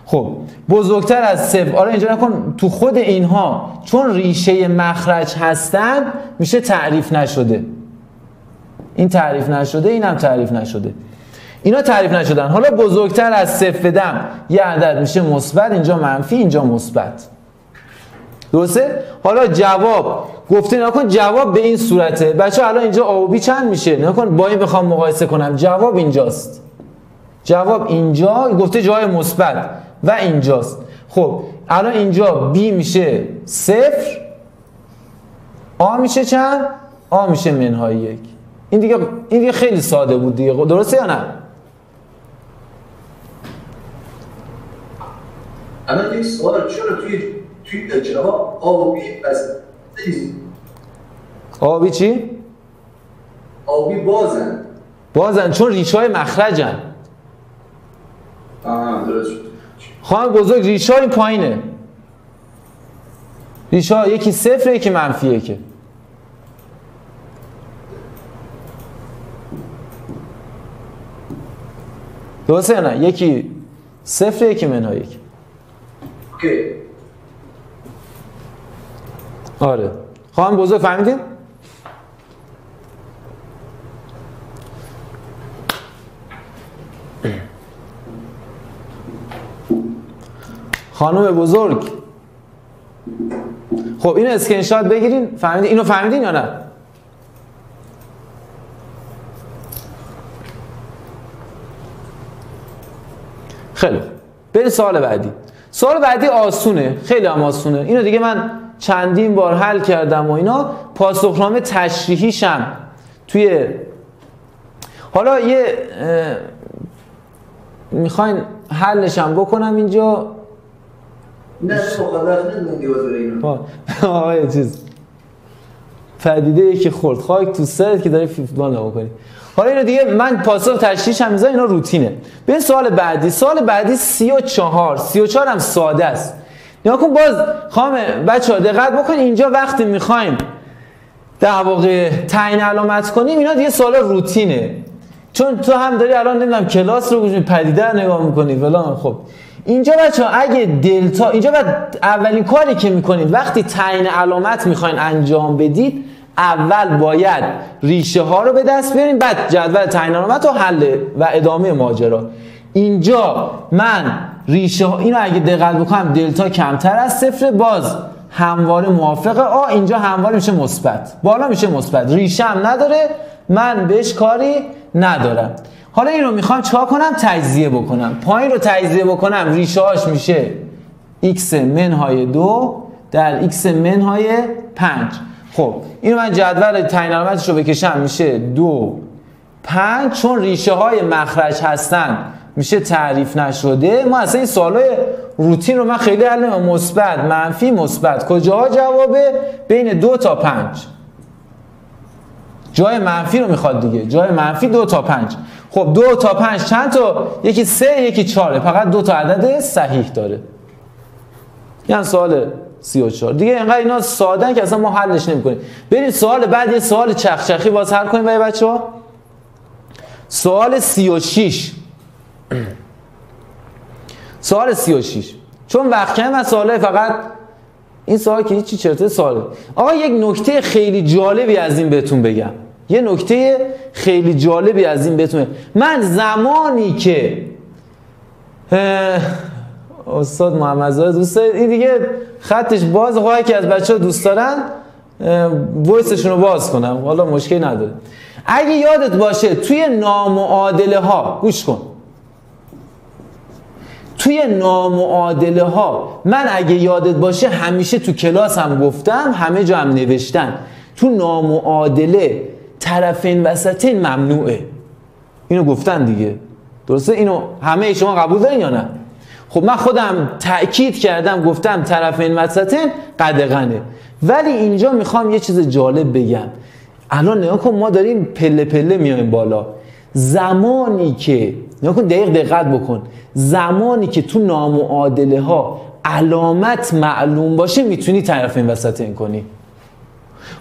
خب بزرگتر از صفر. آره اینجا نکن. تو خود اینها چون ریشه مخرج هستن میشه تعریف نشده. این تعریف نشده این هم تعریف نشده. اینا تعریف نشدن. حالا بزرگتر از صفر بدم یه عدد میشه مثبت اینجا منفی اینجا مثبت. درسته؟ حالا جواب. گفته نکن جواب به این صورته. بچه الان اینجا آوبی چند میشه؟ نکن با این بخوام مقایسه کنم. جواب اینجاست. جواب اینجا گفته جای مثبت و اینجاست. خب الان اینجا B میشه صفر آ میشه چند؟ آ میشه منهای یک. این دیگه این دیگه خیلی ساده بود دیگه. درسته یا نه؟ الان یک سوال چرا توی توی جواب آبی از آبی چی؟ آبی بازن بازن چون ریش های مخرجن. آها درست خواهم بزرگ ریش های پایینه. ریش ها یکی صفر یکی منفیه که. درسته نه؟ یکی صفر یکی منها یک اوکی. آره. خواهم بزرگ فهمیدین؟ خانم بزرگ. خب اینو اسکرین شات بگیرین. فهمیدین؟ اینو فهمیدین یا نه؟ خیلی. بریم سوال بعدی. سوال بعدی آسونه. خیلی هم آسونه. اینو دیگه من چندین بار حل کردم و اینا پاسخنامه تشریحیشم توی حالا یه می‌خواین حلش هم بکنم اینجا؟ نه آقای چیز. پدیده یکی خورد. خاک تو سرت که داری فوتبال نگاه کنی حالا اینو دیگه من پاسخ تشریحش هم می‌ذارم اینا روتینه. به سوال بعدی. سوال بعدی 34 34 هم ساده است. نگاه کن باز خام بچه ها دقت بکن اینجا وقتی می‌خوایم در واقع تعیین علامت کنیم اینا دیگه سوال روتینه. چون تو هم داری الان نمی‌دونم کلاس رو گوش پدیده نگاه می‌کنی فلان. خب اینجا بچه اگه دلتا اینجا بعد اولین کاری که می‌کنید وقتی تعیین علامت می‌خواین انجام بدید اول باید ریشه ها رو به دست بیاریم بعد جدول تعیین علامت و حل و ادامه ماجرا. اینجا من ریشه ها اینو اگه دقت بکنم دلتا کمتر از صفر باز همواره موافقه آ اینجا همواره میشه مثبت. بالا میشه مثبت. ریشه هم نداره. من بهش کاری ندارم. حالا این رو می‌خوام چیکار کنم؟ تجزیه بکنم. پایین رو تجزیه بکنم. ریشه هاش میشه x منهای دو در x منهای پنج. خب اینو من جدول تعیین رو بکشم. میشه دو پنج چون ریشه های مخرج هستن. میشه تعریف نشده؟ ما اصلا این سوالای روتین رو من خیلی حل مثبت منفی مثبت. کجاها جوابه؟ بین دو تا پنج. جای منفی رو می‌خواد دیگه. جای منفی دو تا پنج. خب دو تا پنج چند تا؟ یکی سه یکی چهاره فقط دو تا عدد صحیح داره. یعنی سوال 34 دیگه اینقدر اینا ساده که اصلا ما حلش نمی‌کنیم. بریم سوال بعد یه سوال چخچخی باز حل کنیم بچه ها سوال 36 سوال 36 چون وقت کم از سواله فقط این سوال که هیچی چرته سواله. آقا یک نکته خیلی جالبی از این بهتون بگم. یه نکته خیلی جالبی از این بهتون من زمانی که استاد محمد دوست دارید؟ این دیگه خطش باز خواهی که از بچه ها دوست دارن ویسشون رو باز کنم. حالا مشکلی نداره. اگه یادت باشه توی نامعادله ها گوش کن. توی نامعادله ها من اگه یادت باشه همیشه تو کلاس هم گفتم همه جا هم نوشتن. تو نامعادله طرفین وسطین ممنوعه. اینو گفتن دیگه. درسته؟ اینو همه شما قبول دارین یا نه؟ خب من خودم تأکید کردم گفتم طرفین وسطین قدغنه. ولی اینجا می‌خوام یه چیز جالب بگم. الان نگاه کن ما داریم پله پله میایم بالا. زمانی که نگاه کن دقیق دقت بکن. زمانی که تو نامعادله ها علامت معلوم باشه می‌تونی طرفین وسطین کنی.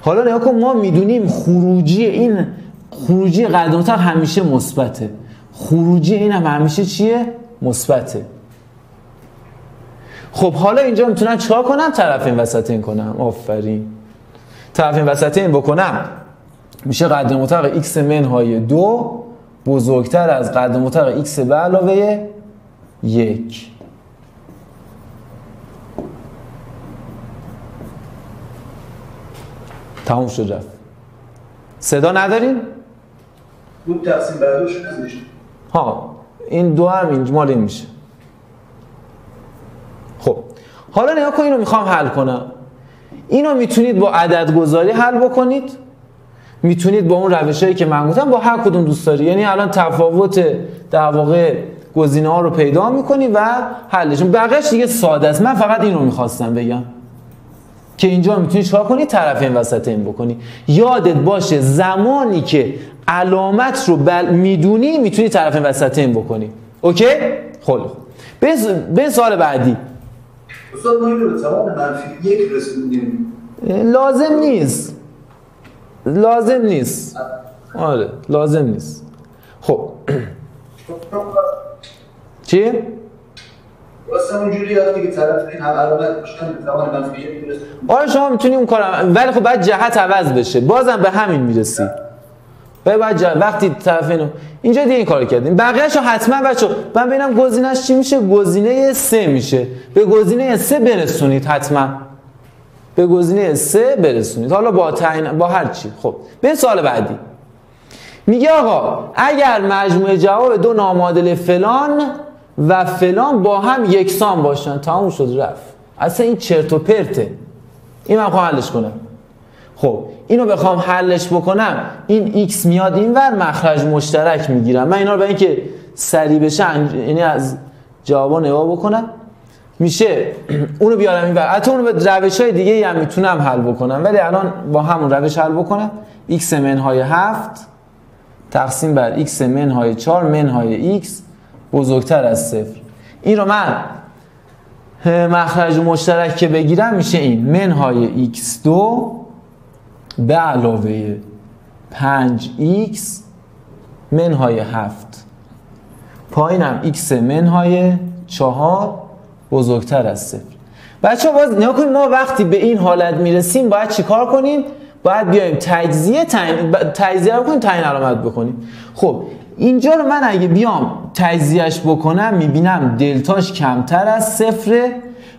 حالا نگاه کن ما می‌دونیم خروجی این خروجی قدمتر همیشه مثبته. خروجی این هم همیشه چیه؟ مثبته. خب حالا اینجا می‌تونم چیکار کنم؟ طرفین وسطین کنم. آفرین. طرفین وسطین بکنم. میشه قد مطلق x منهای دو بزرگتر از قد مطلق x به علاوه یک. تموم شد رفت. صدا ندارین؟ بود تقسیم برداشت ها این دو هم این مال این میشه. خب حالا نگاه کن اینو می‌خوام حل کنم. اینو می‌تونید با عدد گذاری حل بکنید. می‌تونید با اون روش هایی که من گفتم با هر کدوم دوست داری. یعنی الان تفاوت در واقع گزینه ها رو پیدا می‌کنی و حلشون بقیهش دیگه ساده است. من فقط این رو می‌خواستم بگم. که اینجا می‌تونی چیکار کنی؟ طرفین وسط این بکنی. یادت باشه زمانی که علامت رو بل می‌دونی می‌تونی طرفین وسط این بکنی. اوکی؟ خوب به سوال بعدی. استاد ما این رو به منفی یک رسوندیم. لازم نیست. لازم نیست. آره لازم نیست. خب. چی؟ اونجوری که طرف این آره شما می‌تونی اون کارم ولی خب بعد جهت عوض بشه. بازم به همین می‌رسی. به بعد جهت وقتی طرف اینو اینجا دیگه این کارو کردیم. بقیه‌شو حتما بچه من ببینم گزینش چی میشه؟ گزینه سه میشه. به گزینه سه برسونید حتما. به گزینه سه برسونید. حالا با تعیین با هر چی. خب به سوال بعدی. میگه آقا اگر مجموع جواب دو نامعادل فلان و فلان با هم یکسان باشن تموم شد رفت. اصلا این چرت و پرته. این من خواهم حلش کنم. خب اینو بخوام حلش بکنم این x میاد این ور مخرج مشترک می‌گیرم. من اینا رو به اینکه سریع بشه یعنی از جوابا نگاه بکنم. میشه اونو بیارم این حتی اونو به روش های دیگه هم می‌تونم حل بکنم ولی الان با همون روش حل بکنم. X منهای 7 تقسیم بر x منهای 4 منهای x بزرگتر از صفر. این رو من مخرج مشترک که بگیرم میشه این. منهای x2 به علاوه 5x منهای 7 پایینم x منهای 4 بزرگتر از صفر. بچه ها باز نیا کنیم ما وقتی به این حالت می‌رسیم باید چیکار کنیم؟ باید بیایم تجزیه تجزیه رو کنیم تعیین علامت بکنیم. خب اینجا رو من اگه بیام تجزیهش بکنم می‌بینم دلتاش کمتر از صفره.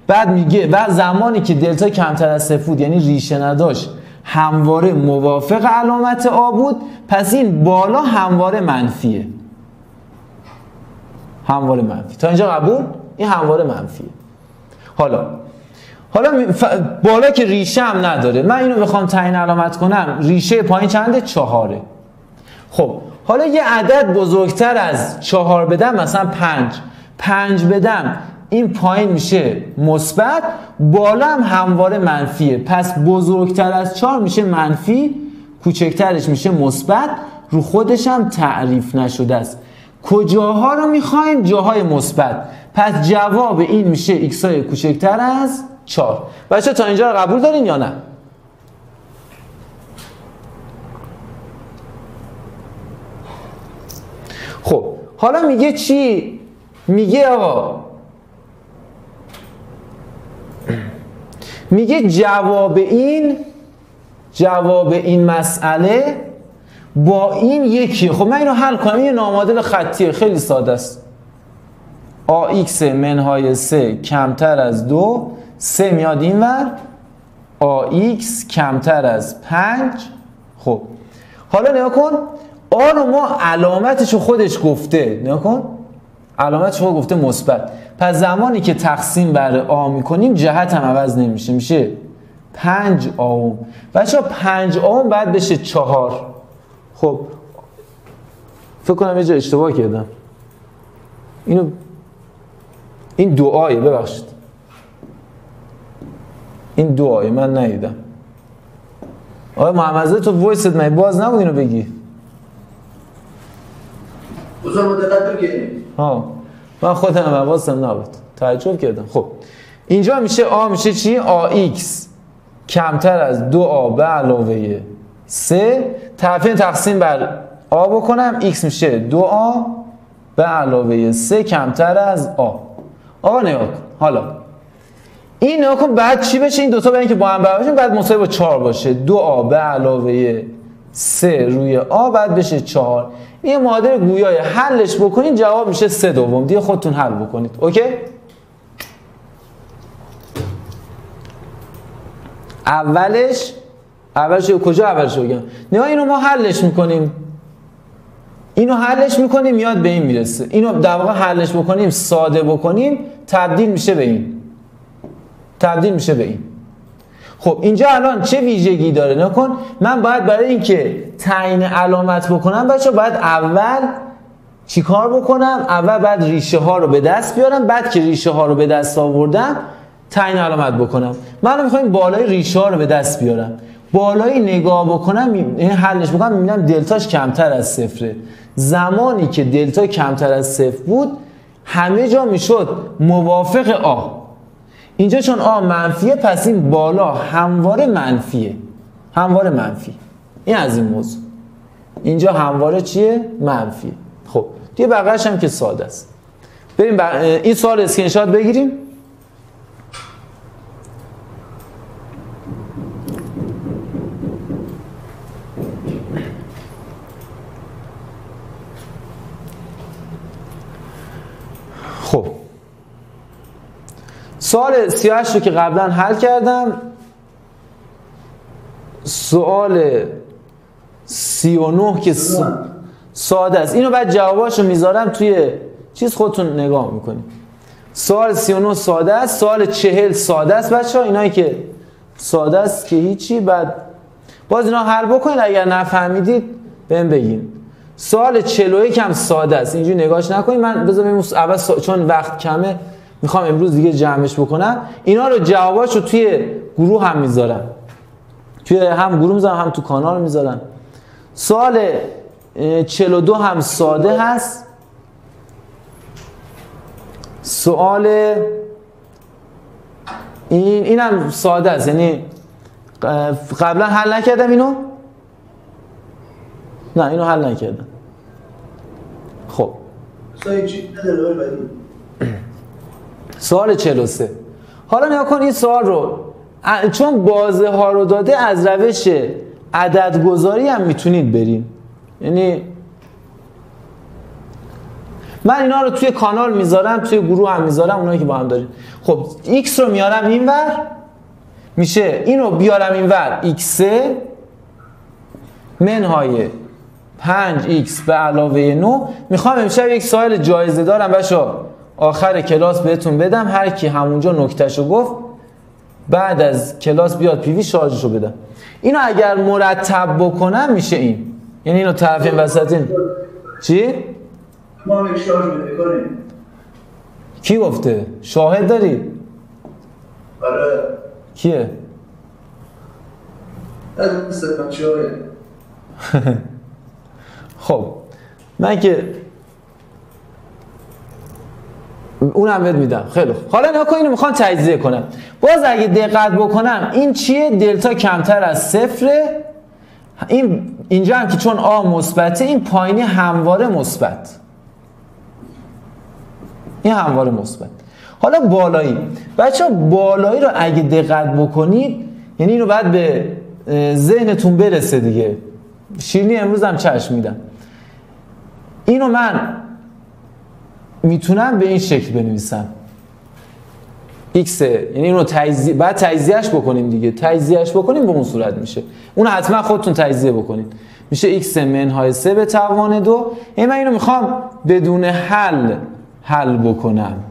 بعد میگه و زمانی که دلتا کمتر از صفر بود یعنی ریشه نداشت همواره موافق علامت آ بود. پس این بالا همواره منفیه. همواره منفی. تا اینجا قبول؟ این همواره منفیه. حالا حالا بالا که ریشه هم نداره. من اینو بخوام تعیین علامت کنم ریشه پایین چنده؟ چهاره. خب حالا یه عدد بزرگتر از چهار بدم مثلا پنج. پنج بدم این پایین میشه مثبت بالا هم همواره منفیه. پس بزرگتر از چهار میشه منفی کوچکترش میشه مثبت رو خودش هم تعریف نشده است. کجاها رو می‌خوایم؟ جاهای مثبت. پس جواب این میشه ایکس های کوچکتر از 4 بچه تا اینجا رو قبول دارین یا نه؟ خب حالا میگه چی؟ میگه آقا میگه جواب این جواب این مسئله با این یکی. خب من اینو حل کنم این نامادل خطیه خیلی ساده است. AX منهای 3 کمتر از دو 3 میاد اینور AX کمتر از 5 خب. حالا نگاه کن. آ رو ما علامتش خودش گفته. نگاه کن. علامتش خود گفته مثبت. پس زمانی که تقسیم بر آ می‌کنیم جهت هم عوض نمیشه. میشه 5 آوم بچه 5 آوم بعد بشه 4 خب. فکر کنم یه جا اشتباه کردم. اینو این دعایه ببخشید. این دو آیه من ندیدم. آقای محمد تو وایست من باز نبود اینو بگی. بزرگ دقت ها. من خودم حواسم نبود. تعجب کردم. خب. اینجا میشه آ میشه چی؟ آ ایکس. کمتر از دو آ به علاوه سه. طرفین تقسیم بر آ بکنم. x میشه دو آ به علاوه سه کمتر از آ. آقا نگاه حالا. این نگاه کن بعد چی بشه؟ این دوتا به اینکه با هم برابر بعد مساوی با 4 باشه. دو آ به علاوه سه روی آ بعد بشه 4 این معادل گویای حلش بکنید جواب میشه سه دوم. دیگه خودتون حل بکنید. اوکی؟ اولش اولش کجا؟ اولش بگم. نه اینو ما حلش می‌کنیم. اینو حلش می‌کنیم یاد به این می‌رسه. اینو در واقع حلش بکنیم ساده بکنیم تبدیل میشه به این. تبدیل میشه به این. خب اینجا الان چه ویژگی داره؟ نکن. من باید برای اینکه تعیین علامت بکنم بچه باید اول چیکار بکنم؟ اول بعد ریشه ها رو به دست بیارم. بعد که ریشه ها رو به دست آوردم تعیین علامت بکنم. من می‌خوایم بالای ریشه ها رو به دست بیارم. بالایی نگاه بکنم این حلش بکنم می‌بینم دلتاش کمتر از صفره. زمانی که دلتا کمتر از صفر بود همه جا می‌شد موافق آ اینجا چون آ منفیه پس این بالا همواره منفیه. همواره منفی. این از این موضوع. اینجا همواره چیه؟ منفیه. خب دیگه بقیه‌اش هم که ساده است. بریم این سوال اسکرین بگیریم. سوال 38 رو که قبلا حل کردم سوال 39 که ساده است. اینو بعد جواباشو می‌ذارم توی چیز خودتون نگاه می‌کنید سوال 39 ساده است سوال 40 ساده است بچه ها اینایی که ساده است که هیچی. بعد باز اینا حل بکنید اگر نفهمیدید بهم بگین. سوال 41 هم ساده است. اینجوری نگاش نکنید. من بذار اول چون وقت کمه. می‌خوام امروز دیگه جمعش بکنم. اینا رو جواباشو توی گروه هم می‌ذارم. توی هم گروه می‌ذارم هم تو کانال می‌ذارم. سوال 42 هم ساده هست. سوال این اینم ساده است. یعنی قبلا حل نکردم اینو؟ نه اینو حل نکردم. خب. سوال 43 حالا نیا کن این سوال رو. چون بازه ها رو داده از روش عددگذاری هم می‌تونید بریم یعنی من اینا رو توی کانال می‌ذارم توی گروه هم می‌ذارم اونایی که با هم داریم خب x رو میارم اینور میشه اینو بیارم اینور x منهای 5x به علاوه 9 می‌خوام امشب یک سوال جایزه دارم بچا آخر کلاس بهتون بدم هر کی همونجا نکتهشو گفت بعد از کلاس بیاد پیوی شارژشو بدم اینو اگر مرتب بکنم میشه این یعنی اینو طرف وسطین چی؟ ما شارژ کنیم کی گفته؟ شاهد داری؟ آره کیه؟ از خب من که اونم بهت میدم. خیلی خوب. حالا نکن اینو می‌خوام تجزیه کنم. باز اگه دقت بکنم این چیه؟ دلتا کمتر از صفره. این اینجا هم که چون آ مثبته این پایینی همواره مثبت. این همواره مثبت. حالا بالایی. بچه بالایی رو اگه دقت بکنید یعنی اینو بعد به ذهنتون برسه دیگه. شیرینی امروز هم چشم میدم. اینو من می‌تونم به این شکل بنویسم x یعنی اینو تجزیه بعد تجزیهش بکنیم دیگه. تجزیهش بکنیم به اون صورت میشه. اون حتما خودتون تجزیه بکنید میشه x منهای 3 به توان دو. یعنی من اینو می‌خوام بدون حل حل بکنم.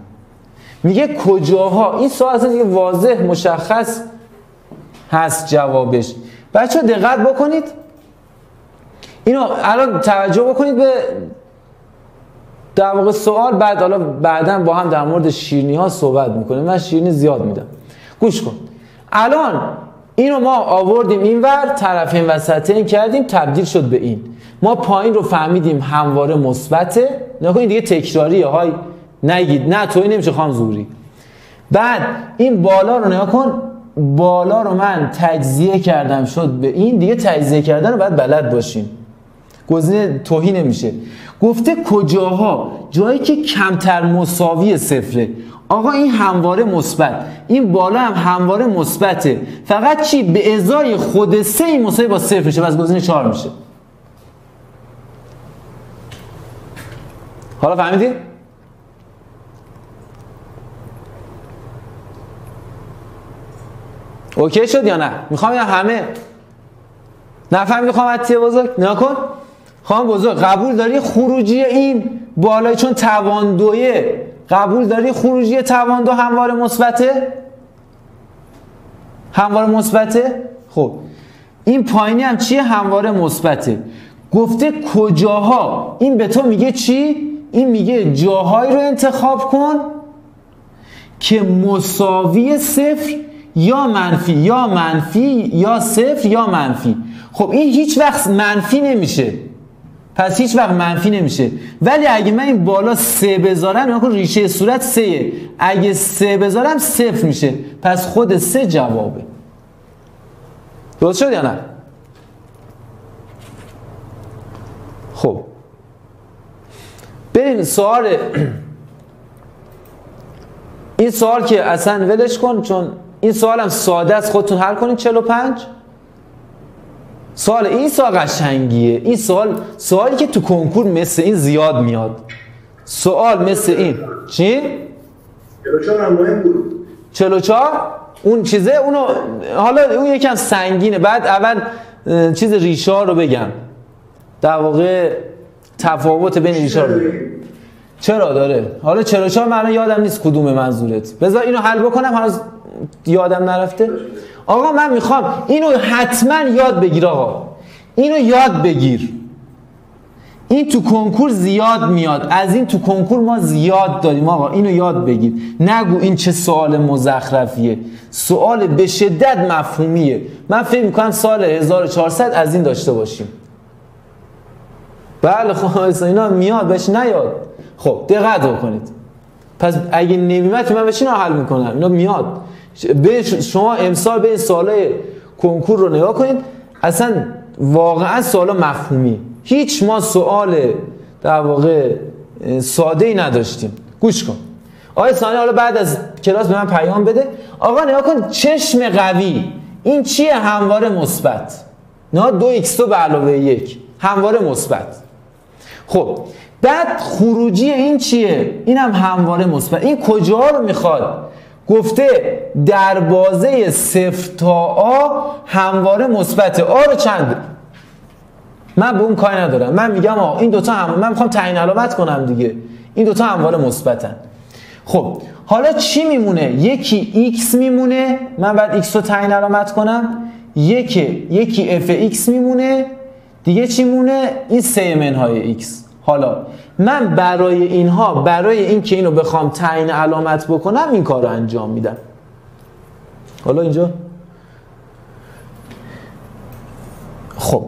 میگه کجاها؟ این سوال اصلا دیگه واضح مشخص هست جوابش. بچه دقت بکنید. اینو الان توجه بکنید به در واقع سوال بعد حالا بعدا با هم در مورد شیرنی ها صحبت می‌کنیم. من شیرنی زیاد میدم. گوش کن. الان اینو ما آوردیم اینور طرف این وسطین کردیم تبدیل شد به این. ما پایین رو فهمیدیم همواره مثبته. نکن این دیگه تکراریه. های نگید. نه توی نمیشه خواهم زوری. بعد این بالا رو نگاه کن. بالا رو من تجزیه کردم شد به این. دیگه تجزیه کردن رو باید بلد باشیم. گزینه توهی نمیشه. گفته کجاها؟ جایی که کمتر مساوی صفره. آقا این همواره مثبت. این بالا هم همواره مثبته. فقط چی؟ به ازای خود سه این مساوی با صفر میشه پس گزینه چهار میشه. حالا فهمیدی؟ اوکی شد یا نه؟ می‌خوام همه؟ نفهمیدی خواهم بزرگ؟ نکن خواهم بزرگ قبول داری خروجی این بالای چون توان دویه قبول داری خروجی توان دو هموار مثبته؟ هموار مثبته؟ خب این پایینی هم چیه؟ هموار مثبته. گفته کجاها؟ این به تو میگه چی؟ این میگه جاهایی رو انتخاب کن که مساوی صفر یا منفی یا منفی یا صفر یا منفی. خب این هیچ وقت منفی نمیشه. پس هیچ وقت منفی نمیشه. ولی اگه من این بالا سه بذارم کن ریشه صورت سه. اگه سه بذارم صفر میشه. پس خود سه جوابه. درست شد یا نه؟ خب. بریم سوال این سوال که اصلا ولش کن چون این سوال هم ساده است. خودتون حل کنید. 45 سوال این سوال قشنگیه. این سوال سوالی که تو کنکور مثل این زیاد میاد. سوال مثل این. چی؟ 44 هم مهم بود. 44 اون چیزه؟ اونو حالا اون یکم سنگینه. بعد اول چیز ریشا رو بگم. در واقع تفاوت بین ریشا رو بگم. چرا داره؟ حالا چرا چرا من یادم نیست کدوم منظورت. بذار اینو حل بکنم هنوز یادم نرفته. آقا من می‌خوام اینو حتما یاد بگیر آقا. اینو یاد بگیر. این تو کنکور زیاد میاد. از این تو کنکور ما زیاد داریم آقا. اینو یاد بگیر. نگو این چه سوال مزخرفیه. سوال به شدت مفهومیه. من فکر می‌کنم سال 1400 از این داشته باشیم. بله خب اینا میاد بهش نیاد. خب دقت بکنید. پس اگه نمیمد من بهش اینا حل می‌کنم. اینا میاد. به شما امسال به این سوالای کنکور رو نگاه کنید. اصلا واقعا سوال مفهومی. هیچ ما سوال در واقع ساده ای نداشتیم. گوش کن. آقای ثانی حالا بعد از کلاس به من پیام بده. آقا نگاه کن چشم قوی. این چیه؟ همواره مثبت. نه دو ایکس دو به علاوه یک. همواره مثبت. خب بعد خروجی این چیه؟ این هم همواره مثبت. این کجا رو می‌خواد؟ گفته در بازه صفر تا آ همواره مثبت آ رو چند؟ من به اون کاری ندارم. من میگم آقا این دوتا هم من می‌خوام تعیین علامت کنم دیگه. این دوتا همواره مثبتن. خب حالا چی میمونه؟ یکی x میمونه. من بعد x رو تعیین علامت کنم. یکی یکی f x میمونه. دیگه چی مونه؟ این سه منهای x حالا من برای اینها برای اینکه اینو بخوام تعیین علامت بکنم این کار رو انجام میدم. حالا اینجا؟ خب.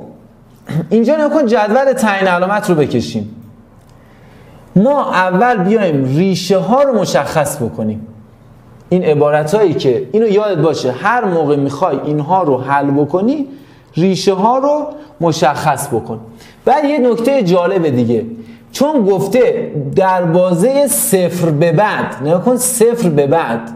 اینجا نکن جدول تعیین علامت رو بکشیم. ما اول بیایم ریشه ها رو مشخص بکنیم. این عبارت هایی که اینو یادت باشه هر موقع می‌خوای اینها رو حل بکنی ریشه ها رو مشخص بکن. بعد یه نکته جالب دیگه. چون گفته در بازه صفر به بعد نکن صفر به بعد.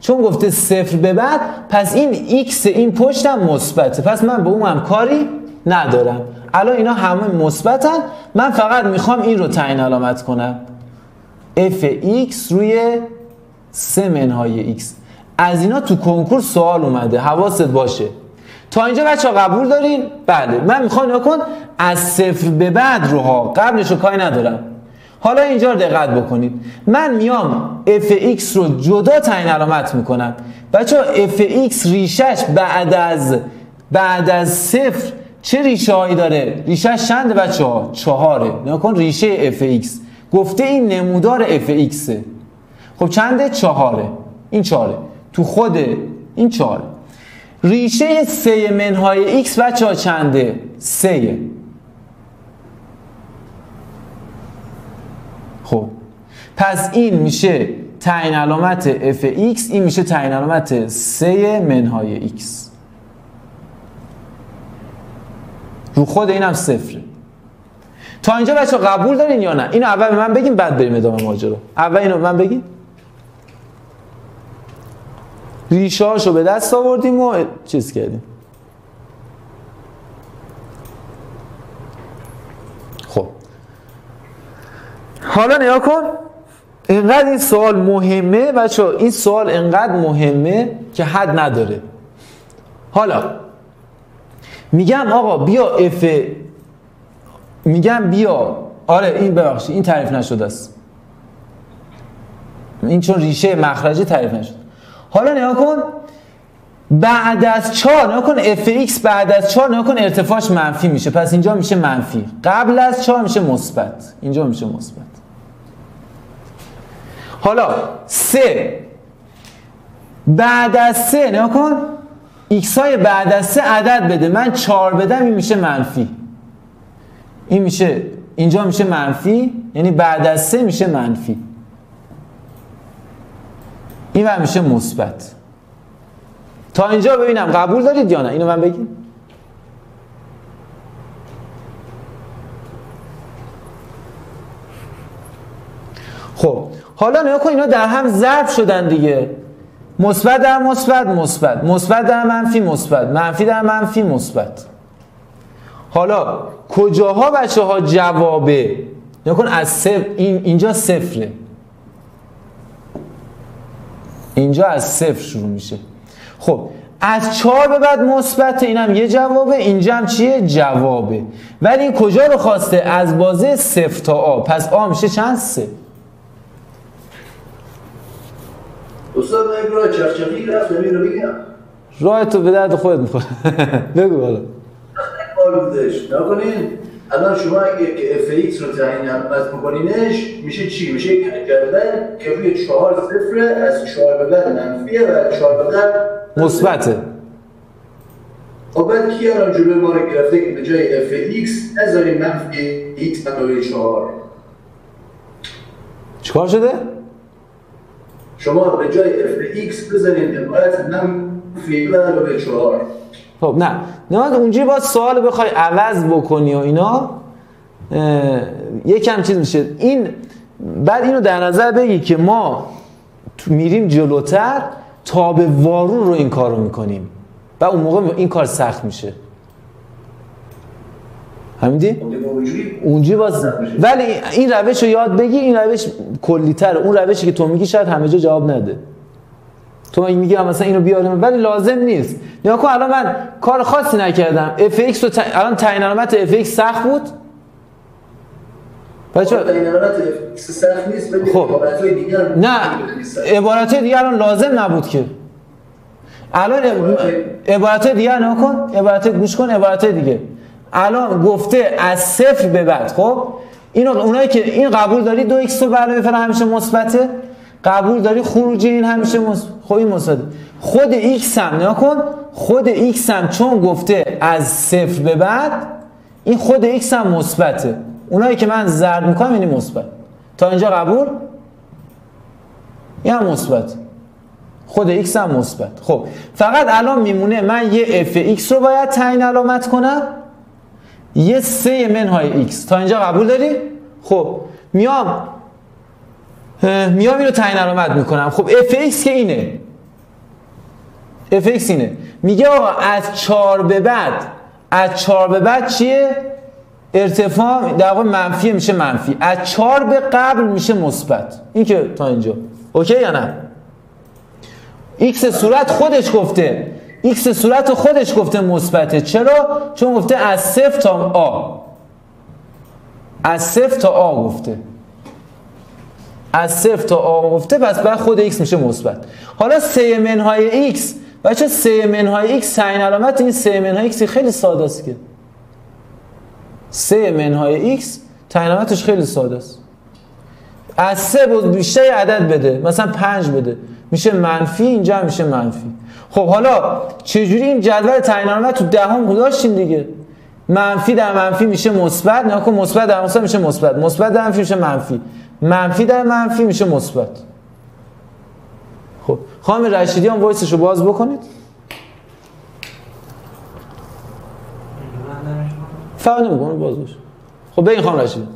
چون گفته صفر به بعد پس این ایکس این پشتم مثبته. پس من به اون هم کاری ندارم. الان اینا همه مثبتن. من فقط می‌خوام این رو تعیین علامت کنم. F x روی سه منهای x. از اینا تو کنکور سوال اومده. حواست باشه. تا اینجا بچه ها قبول دارین؟ بله. من می‌خوام نگا کن از صفر به بعد روها. قبلش رو کاری ندارم. حالا اینجا رو دقت بکنید. من میام fx رو جدا تعیین علامت می‌کنم. بچه ها fx ریشش بعد از بعد از صفر چه ریشه هایی داره؟ ریشهش چنده بچه ها؟ چهاره نکن ریشه fx گفته این نمودار fx خب چنده؟ چهاره. این چهاره. تو خود این چهاره. ریشه سه منهای x بچه ها چنده؟ سه. خب پس این میشه تعیین علامت fx این میشه تعیین علامت سه منهای x رو خود اینم صفره. تا اینجا بچه قبول دارین یا نه؟ اینو اول به من بگین بعد بریم ادامه ماجرا. اول اینو من بگین. ریشاشو به دست آوردیم و چیز کردیم. خب. حالا نیگا کن. اینقدر این سوال مهمه بچه این سوال اینقدر مهمه که حد نداره. حالا میگم آقا بیا اف میگم بیا. آره این ببخشید این تعریف نشده است. این چون ریشه مخرجی تعریف نشد حالا نگاه کن. بعد از 4 نگاه کن اف ایکس بعد از 4 نگاه کن ارتفاعش منفی میشه. پس اینجا میشه منفی. قبل از 4 میشه مثبت. اینجا میشه مثبت. حالا 3 بعد از 3 نگاه کن. ایکس های بعد از 3 عدد بده. من 4 بدم این میشه منفی. این میشه اینجا میشه منفی. یعنی بعد از 3 میشه منفی. این هم میشه مثبت. تا اینجا ببینم قبول دارید یا نه؟ اینو من بگید خب حالا نگاه کن اینا در هم ضرب شدن دیگه. مثبت در مثبت مثبت. مثبت در منفی مثبت. منفی در منفی مثبت. حالا کجاها بچه ها جوابه نکن از صفر این اینجا صفره. اینجا از صفر شروع میشه. خب از چهار به بعد مثبت اینم یه جوابه اینجا هم چیه؟ جوابه. ولی این کجا رو خواسته؟ از بازه صفر تا آ. پس آ میشه چند؟ سه. استاد من راه چرچفی رفت رو بگم راه تو به درد خودت می‌خوره. بگو حالا. بودش نکنین. الان شما اگه که اف ایکس رو تعیین علامت بکنینش میشه چی؟ میشه یک جدول که روی چهار صفر از چهار به بعد منفیه و از چهار به بعد مثبته خب بعد کی الان جلوی ما رو گرفته که به جای اف ایکس نذاریم منفی ایکس علاوه چهار چیکار شده؟ شما به جای اف ایکس بزنید عبارت منفی علاوه چهار خب نه. نه اونجوری باید سوال بخوای عوض بکنی و اینا یکم چیز میشه. این بعد اینو در نظر بگی که ما میریم جلوتر تابع وارون رو این کار رو می‌کنیم. و اون موقع این کار سخت میشه. دیگه اونجوری باز ولی این روش رو یاد بگی این روش کلیتره اون روشی که تو میگی شاید همه جا جواب نده. تو مگه میگی مثلا اینو بیاریم. ولی لازم نیست. نیگا کن الان من کار خاصی نکردم. اف ایکس رو ت... الان تعیین علامت اف ایکس سخت بود؟ بچه این علامت اف ایکس سخت نیست ولی خب. نه عبارت دیگه الان لازم نبود که. الان عبارت دیگه نگا کن عبارت گوش کن عبارت دیگه. الان گفته از صفر به بعد خب؟ اینو اونایی که این قبول داری دو ایکس رو برای همیشه مثبته. قبول داری؟ خروج این همیشه مثبت خب این مثبته خود ایکس هم نیگا کن خود ایکس هم چون گفته از صفر به بعد این خود ایکس هم مثبته. اونایی که من زرد می‌کنم یعنی مثبت. تا اینجا قبول؟ این هم مثبت؟ خود x هم مثبت. خب فقط الان میمونه من یه اف x رو باید تعیین علامت کنم. یه سه منهای x تا اینجا قبول داری؟ خب میام. میام اینو تعیین علامت می‌کنم. خب اف x که اینه. اف x اینه. میگه آقا از 4 به بعد از 4 به بعد چیه؟ ارتفاع در واقع منفی میشه منفی. از 4 به قبل میشه مثبت. این که تا اینجا. اوکی یا نه؟ ایکس صورت خودش گفته. ایکس صورت خودش گفته مثبته. چرا؟ چون گفته از صفر تا آ. از صفر تا آ گفته. از صفر تا آ گفته پس بعد خود ایکس میشه مثبت. حالا سه منهای ایکس بچه سه منهای ایکس تعیین علامت این سه منهای ایکس خیلی ساده است که. سه منهای ایکس تعیین علامتش خیلی ساده است. از سه بیشتر عدد بده مثلا پنج بده. میشه منفی اینجا میشه منفی. خب حالا چجوری این جدول تعیین علامت تو دهم گذاشتیم دیگه؟ منفی در منفی میشه مثبت کن مثبت در مثبت میشه مثبت. مثبت در منفی میشه منفی. منفی در منفی میشه مثبت. خب خانم رشیدی هم وایسش رو باز بکنید. فرق نمی‌کنه باز باش خب بگین خانم رشیدی.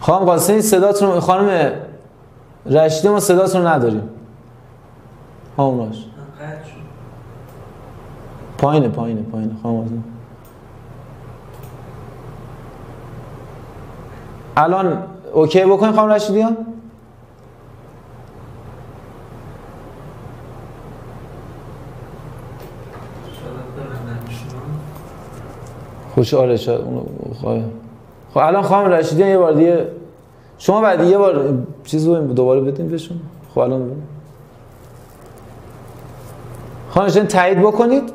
خانم قاسمی صداتون خانم رشیدی ما صداتون رو نداریم. راش پایینه پایینه پایینه خانم الان اوکی بکنی خانم رشیدی؟ خوش آره خواهی. خب الان خانم رشیدی یه بار دیگه شما بعد یه بار چیز رو دوباره بدین بهشون خب الان. خانم تایید بکنید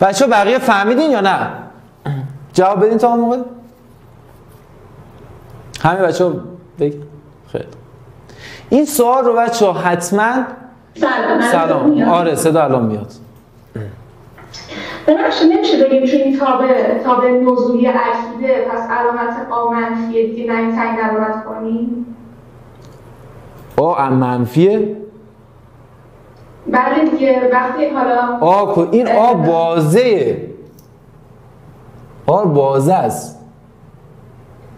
بچه بقیه فهمیدین یا نه؟ جواب بدین تا اون موقع؟ همه بچه ها بگین. خیلی. این سوال رو بچه حتما سلام. سلام. آره صدا الان میاد. ببخشید نمیشه بگیم چون این تابع تابع نزولی اکیده پس علامت آ منفیه دیگه. تعیین علامت کنیم آ منفیه. بله دیگه وقتی حالا آ کو- این آ بازه. آ بازه است.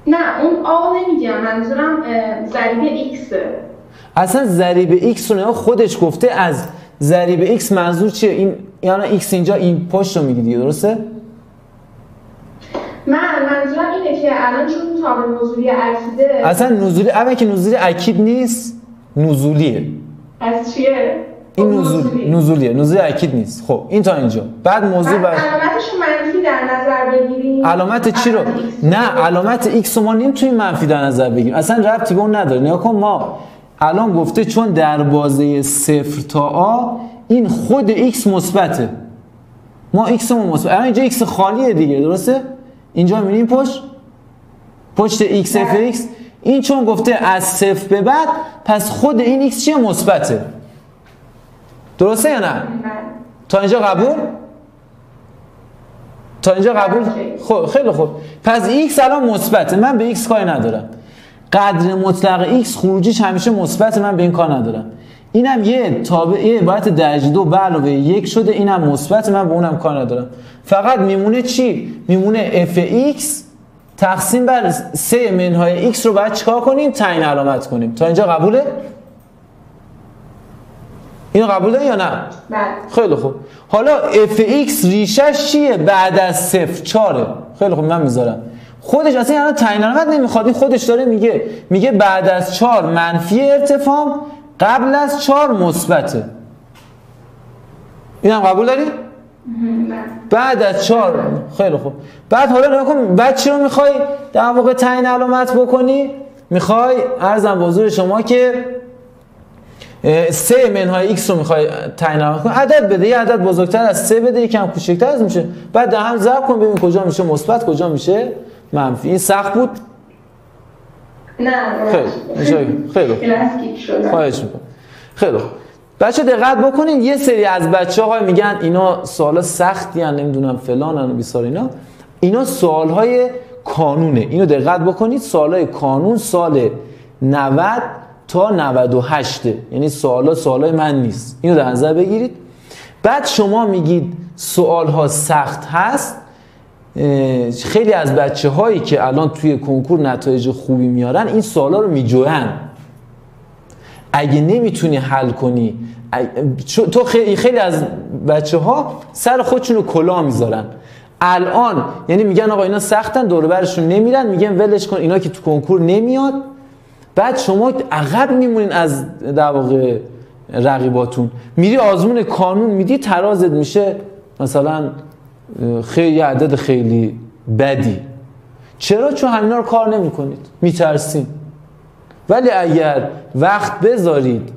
نه اون آ نمیگم. منظورم ضریب ایکسه اصلا ضریب ایکس رو خودش گفته از ضریب ایکس منظور چیه؟ این یعنی ایکس اینجا این پشت رو میگی دیگه درسته؟ من منظورم اینه که الان چون تابع نزولی اکیده اصلا نزولی اول که نزولی اکید نیست نزولیه. از چیه؟ این نزول نزولیه. نزول اکید نیست. خب این تا اینجا. بعد موضوع بعد علامتش منفی در نظر بگیریم. علامت چی رو؟ نه علامت ایکس رو ما نمی‌تونیم منفی در نظر بگیریم. اصلا ربطی به اون نداره. نگاه کن ما الان گفته چون در بازه صفر تا آ این خود ایکس مثبته. ما ایکس رو مثبت الان اینجا ایکس خالیه دیگه درسته؟ اینجا می‌بینیم پشت؟ پشت ایکس اف ایکس این چون گفته از صفر به بعد پس خود این ایکس چیه؟ مثبته. درسته یا نه؟ تا اینجا قبول؟ تا اینجا قبول؟ خب خیلی خوب. پس x الان مثبته. من به x کاری ندارم. قدر مطلق x خروجیش همیشه مثبت من به این کار ندارم. اینم یه تابع یه عبارت درجه دو. به علاوه یک شده. اینم مثبت من به اونم کار ندارم. فقط میمونه چی؟ میمونه f(x) تقسیم بر سه منهای x رو باید چیکار کنیم؟ تعیین علامت کنیم. تا اینجا قبوله؟ اینو قبول داری یا نه؟ بله. خیلی خوب. حالا fx ریشش چیه بعد از صفر؟ چاره خیلی خوب من می‌ذارم. خودش اصلا یعنی تعیین علامت نمی‌خواد. این خودش داره میگه میگه بعد از چهار منفی ارتفاع قبل از چهار مثبته. اینم قبول داری؟ بعد از چهار. خیلی خوب. بعد حالا نگاه کن بعد چی رو می‌خوای در واقع تعیین علامت بکنی؟ می‌خوای؟ عرضم به حضور شما که سه منهای ایکس رو می‌خوای تعیین کنی عدد بده یه عدد بزرگتر از سه بده یکم کوچکتر از میشه. بعد در هم ضرب کن ببین کجا میشه مثبت کجا میشه منفی. این سخت بود؟ نه خیلی. خیلی خیلی خواهش می‌کنم. خیلی خوب. بچه دقت بکنین یه سری از بچه های میگن اینا سوالا سختی هن نمی‌دونم فلان هن و بیسار اینا. اینا سوال های کانونه. اینو دقت بکنید سوال های کانون سال 90 تا 98 یعنی سوالا سوال های من نیست. اینو در نظر بگیرید. بعد شما میگید سوال ها سخت هست. خیلی از بچه هایی که الان توی کنکور نتایج خوبی میارن این سوالا رو میجوین اگه نمی‌تونی حل کنی تو خیلی, خیلی از بچه ها سر خودشونو کلا می‌ذارن. الان یعنی میگن آقا اینا سختن دور برشون نمیرن میگن ولش کن اینا که تو کنکور نمیاد. بعد شما عقب میمونین از در واقع رقیباتون. میری آزمون کانون میدی ترازت میشه مثلا خیلی عدد خیلی بدی. چرا؟ چون همینا رو کار نمی‌کنید. میترسین. ولی اگر وقت بذارید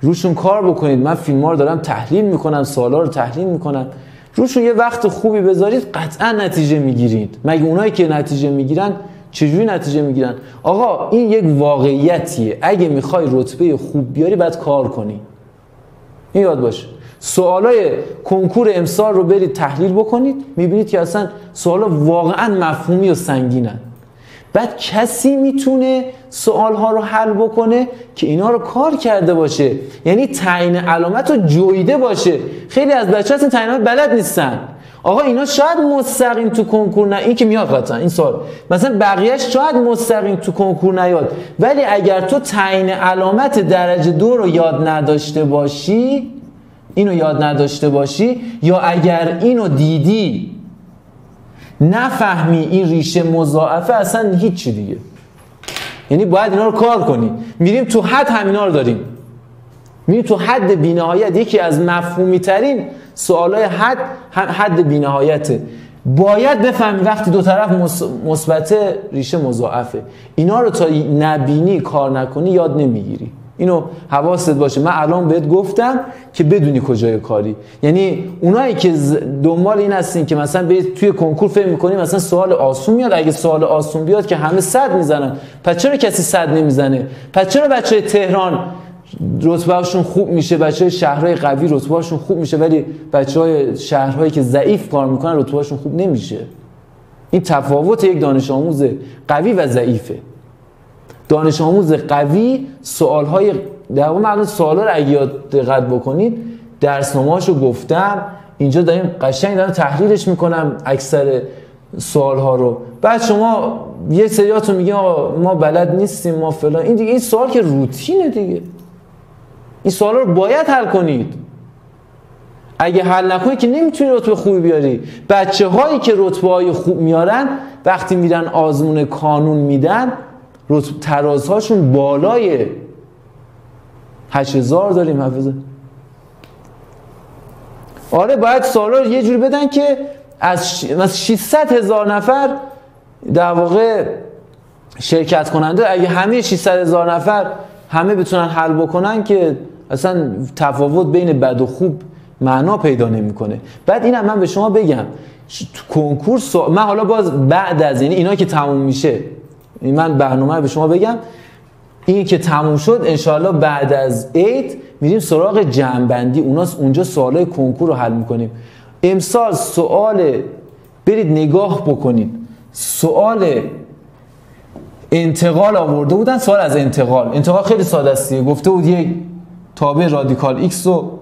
روشون کار بکنید. من فیلم ها رو دارم تحلیل می‌کنم سوالا رو تحلیل می‌کنم. روشون یه وقت خوبی بذارید قطعا نتیجه می‌گیرید. مگه اونایی که نتیجه می‌گیرن چجوری نتیجه می‌گیرن؟ آقا این یک واقعیتیه. اگه می‌خوای رتبه خوب بیاری باید کار کنی. این یاد باشه سوالای کنکور امسال رو برید تحلیل بکنید. می‌بینید که اصلا سوالا واقعا مفهومی و سنگینن. بعد کسی می‌تونه سوال ها رو حل بکنه که اینا رو کار کرده باشه. یعنی تعیین علامت رو جویده باشه. خیلی از بچه تعیین علامت بلد نیستن. آقا اینا شاید مستقیم تو کنکور نه این که میاد قطعا این سوال. مثلا بقیهش شاید مستقیم تو کنکور نیاد. ولی اگر تو تعیین علامت درجه دو رو یاد نداشته باشی اینو یاد نداشته باشی یا اگر اینو دیدی نفهمی این ریشه مضاعفه اصلا هیچی دیگه. یعنی باید اینا رو کار کنی. میریم تو حد همینا رو داریم. میریم تو حد بینهایت. یکی از مفهومی ترین سوالای حد حد بینهایته. باید بفهمی وقتی دو طرف مثبت ریشه مضاعفه. اینا رو تا نبینی کار نکنی یاد نمی‌گیری. اینو حواست باشه. من الان بهت گفتم که بدونی کجای کاری. یعنی اونایی که دنبال این هستین که مثلا برید توی کنکور فکر می‌کنی مثلا سوال آسون میاد. اگه سوال آسون بیاد که همه صد می‌زنن. پس چرا کسی صد نمی‌زنه؟ پس چرا بچه تهران رتبهشون خوب میشه بچه های شهرهای قوی رتبهشون خوب میشه ولی بچه های شهرهایی که ضعیف کار می‌کنن رتبهشون خوب نمیشه. این تفاوت یک دانش آموز قوی و ضعیفه. دانش آموز قوی سوالهای در واقع من سوالا رو اگه یاد دقت بکنید درسنامه‌هاشو گفتم اینجا داریم قشنگ دارم تحلیلش می‌کنم اکثر سوال ها رو. بعد شما یه سریاتون میگه ما بلد نیستیم ما فلان. این دیگه این سوال که روتینه دیگه. این سوالا رو باید حل کنید. اگه حل نکنی که نمی‌تونی رتبه خوبی بیاری. بچه هایی که رتبه های خوب میارن وقتی میرن آزمون کانون میدن رتب بالای 8000 داریم حافظه. آره باید سوالا رو یه جوری بدن که از ش... 600 هزار نفر در واقع شرکت کننده اگه همه 600 هزار نفر همه بتونن حل بکنن که اصلا تفاوت بین بد و خوب معنا پیدا نمی‌کنه. بعد اینم من به شما بگم کنکور سو... من حالا باز بعد از یعنی اینا که تموم میشه من برنامه رو به شما بگم این که تموم شد انشاءالله بعد از عید میریم سراغ جنبندی اونا اونجا سوالای کنکور رو حل می‌کنیم. امسال سوال برید نگاه بکنید. سوال انتقال آورده بودن سوال از انتقال. انتقال خیلی ساده است گفته بود یک تابع رادیکال ایکس رو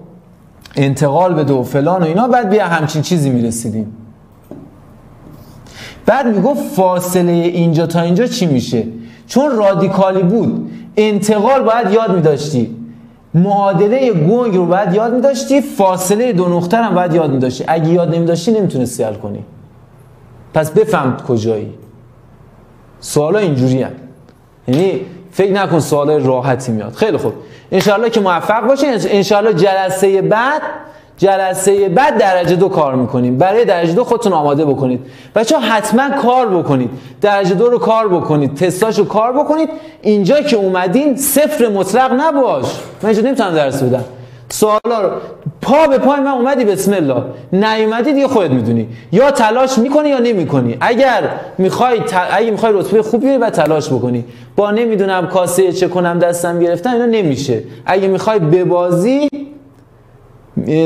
انتقال بده و فلان و اینا بعد بیا همچین چیزی می‌رسیدیم. بعد می‌گفت فاصله اینجا تا اینجا چی میشه؟ چون رادیکالی بود. انتقال باید یاد میداشتی. معادله گنگ رو باید یاد میداشتی. فاصله دو نقطه هم باید یاد میداشتی. اگه یاد نمیداشتی نمی‌تونستی حل کنی. پس بفهم کجایی. سوالا اینجوری هم. یعنی فکر نکن سوال راحتی میاد. خیلی خوب. انشالله که موفق باشین. انشالله جلسه بعد جلسه بعد درجه دو کار می‌کنیم. برای درجه دو خودتون آماده بکنید. بچه حتما کار بکنید. درجه دو رو کار بکنید. تستاش رو کار بکنید. اینجا که اومدین صفر مطلق نباش. من اینجا نمی‌تونم درس بدم. سوالا رو. پا به پای من اومدی بسم الله. نیومدی دیگه خودت می‌دونی؟ یا تلاش می‌کنی یا نمی‌کنی. اگر می‌خوای ت... اگه می‌خوای رتبه خوب بیاری و تلاش بکنی. با نمی‌دونم کاسه چه کنم دستم گرفتن اینا نمیشه. اگه می‌خوای ببازی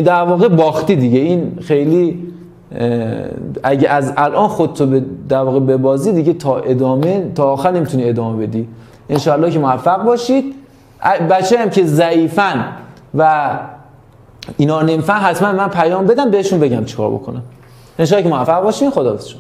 در واقع باختی دیگه. این خیلی اگه از الان خودتو به در واقع ببازی دیگه تا ادامه تا آخر نمی‌تونی ادامه بدی. انشالله که موفق باشید. بچه هم که ضعیفن و اینا نمیفهم حتما من پیام بدم بهشون بگم چیکار بکنم. انشالله که موفق باشین خداحافظ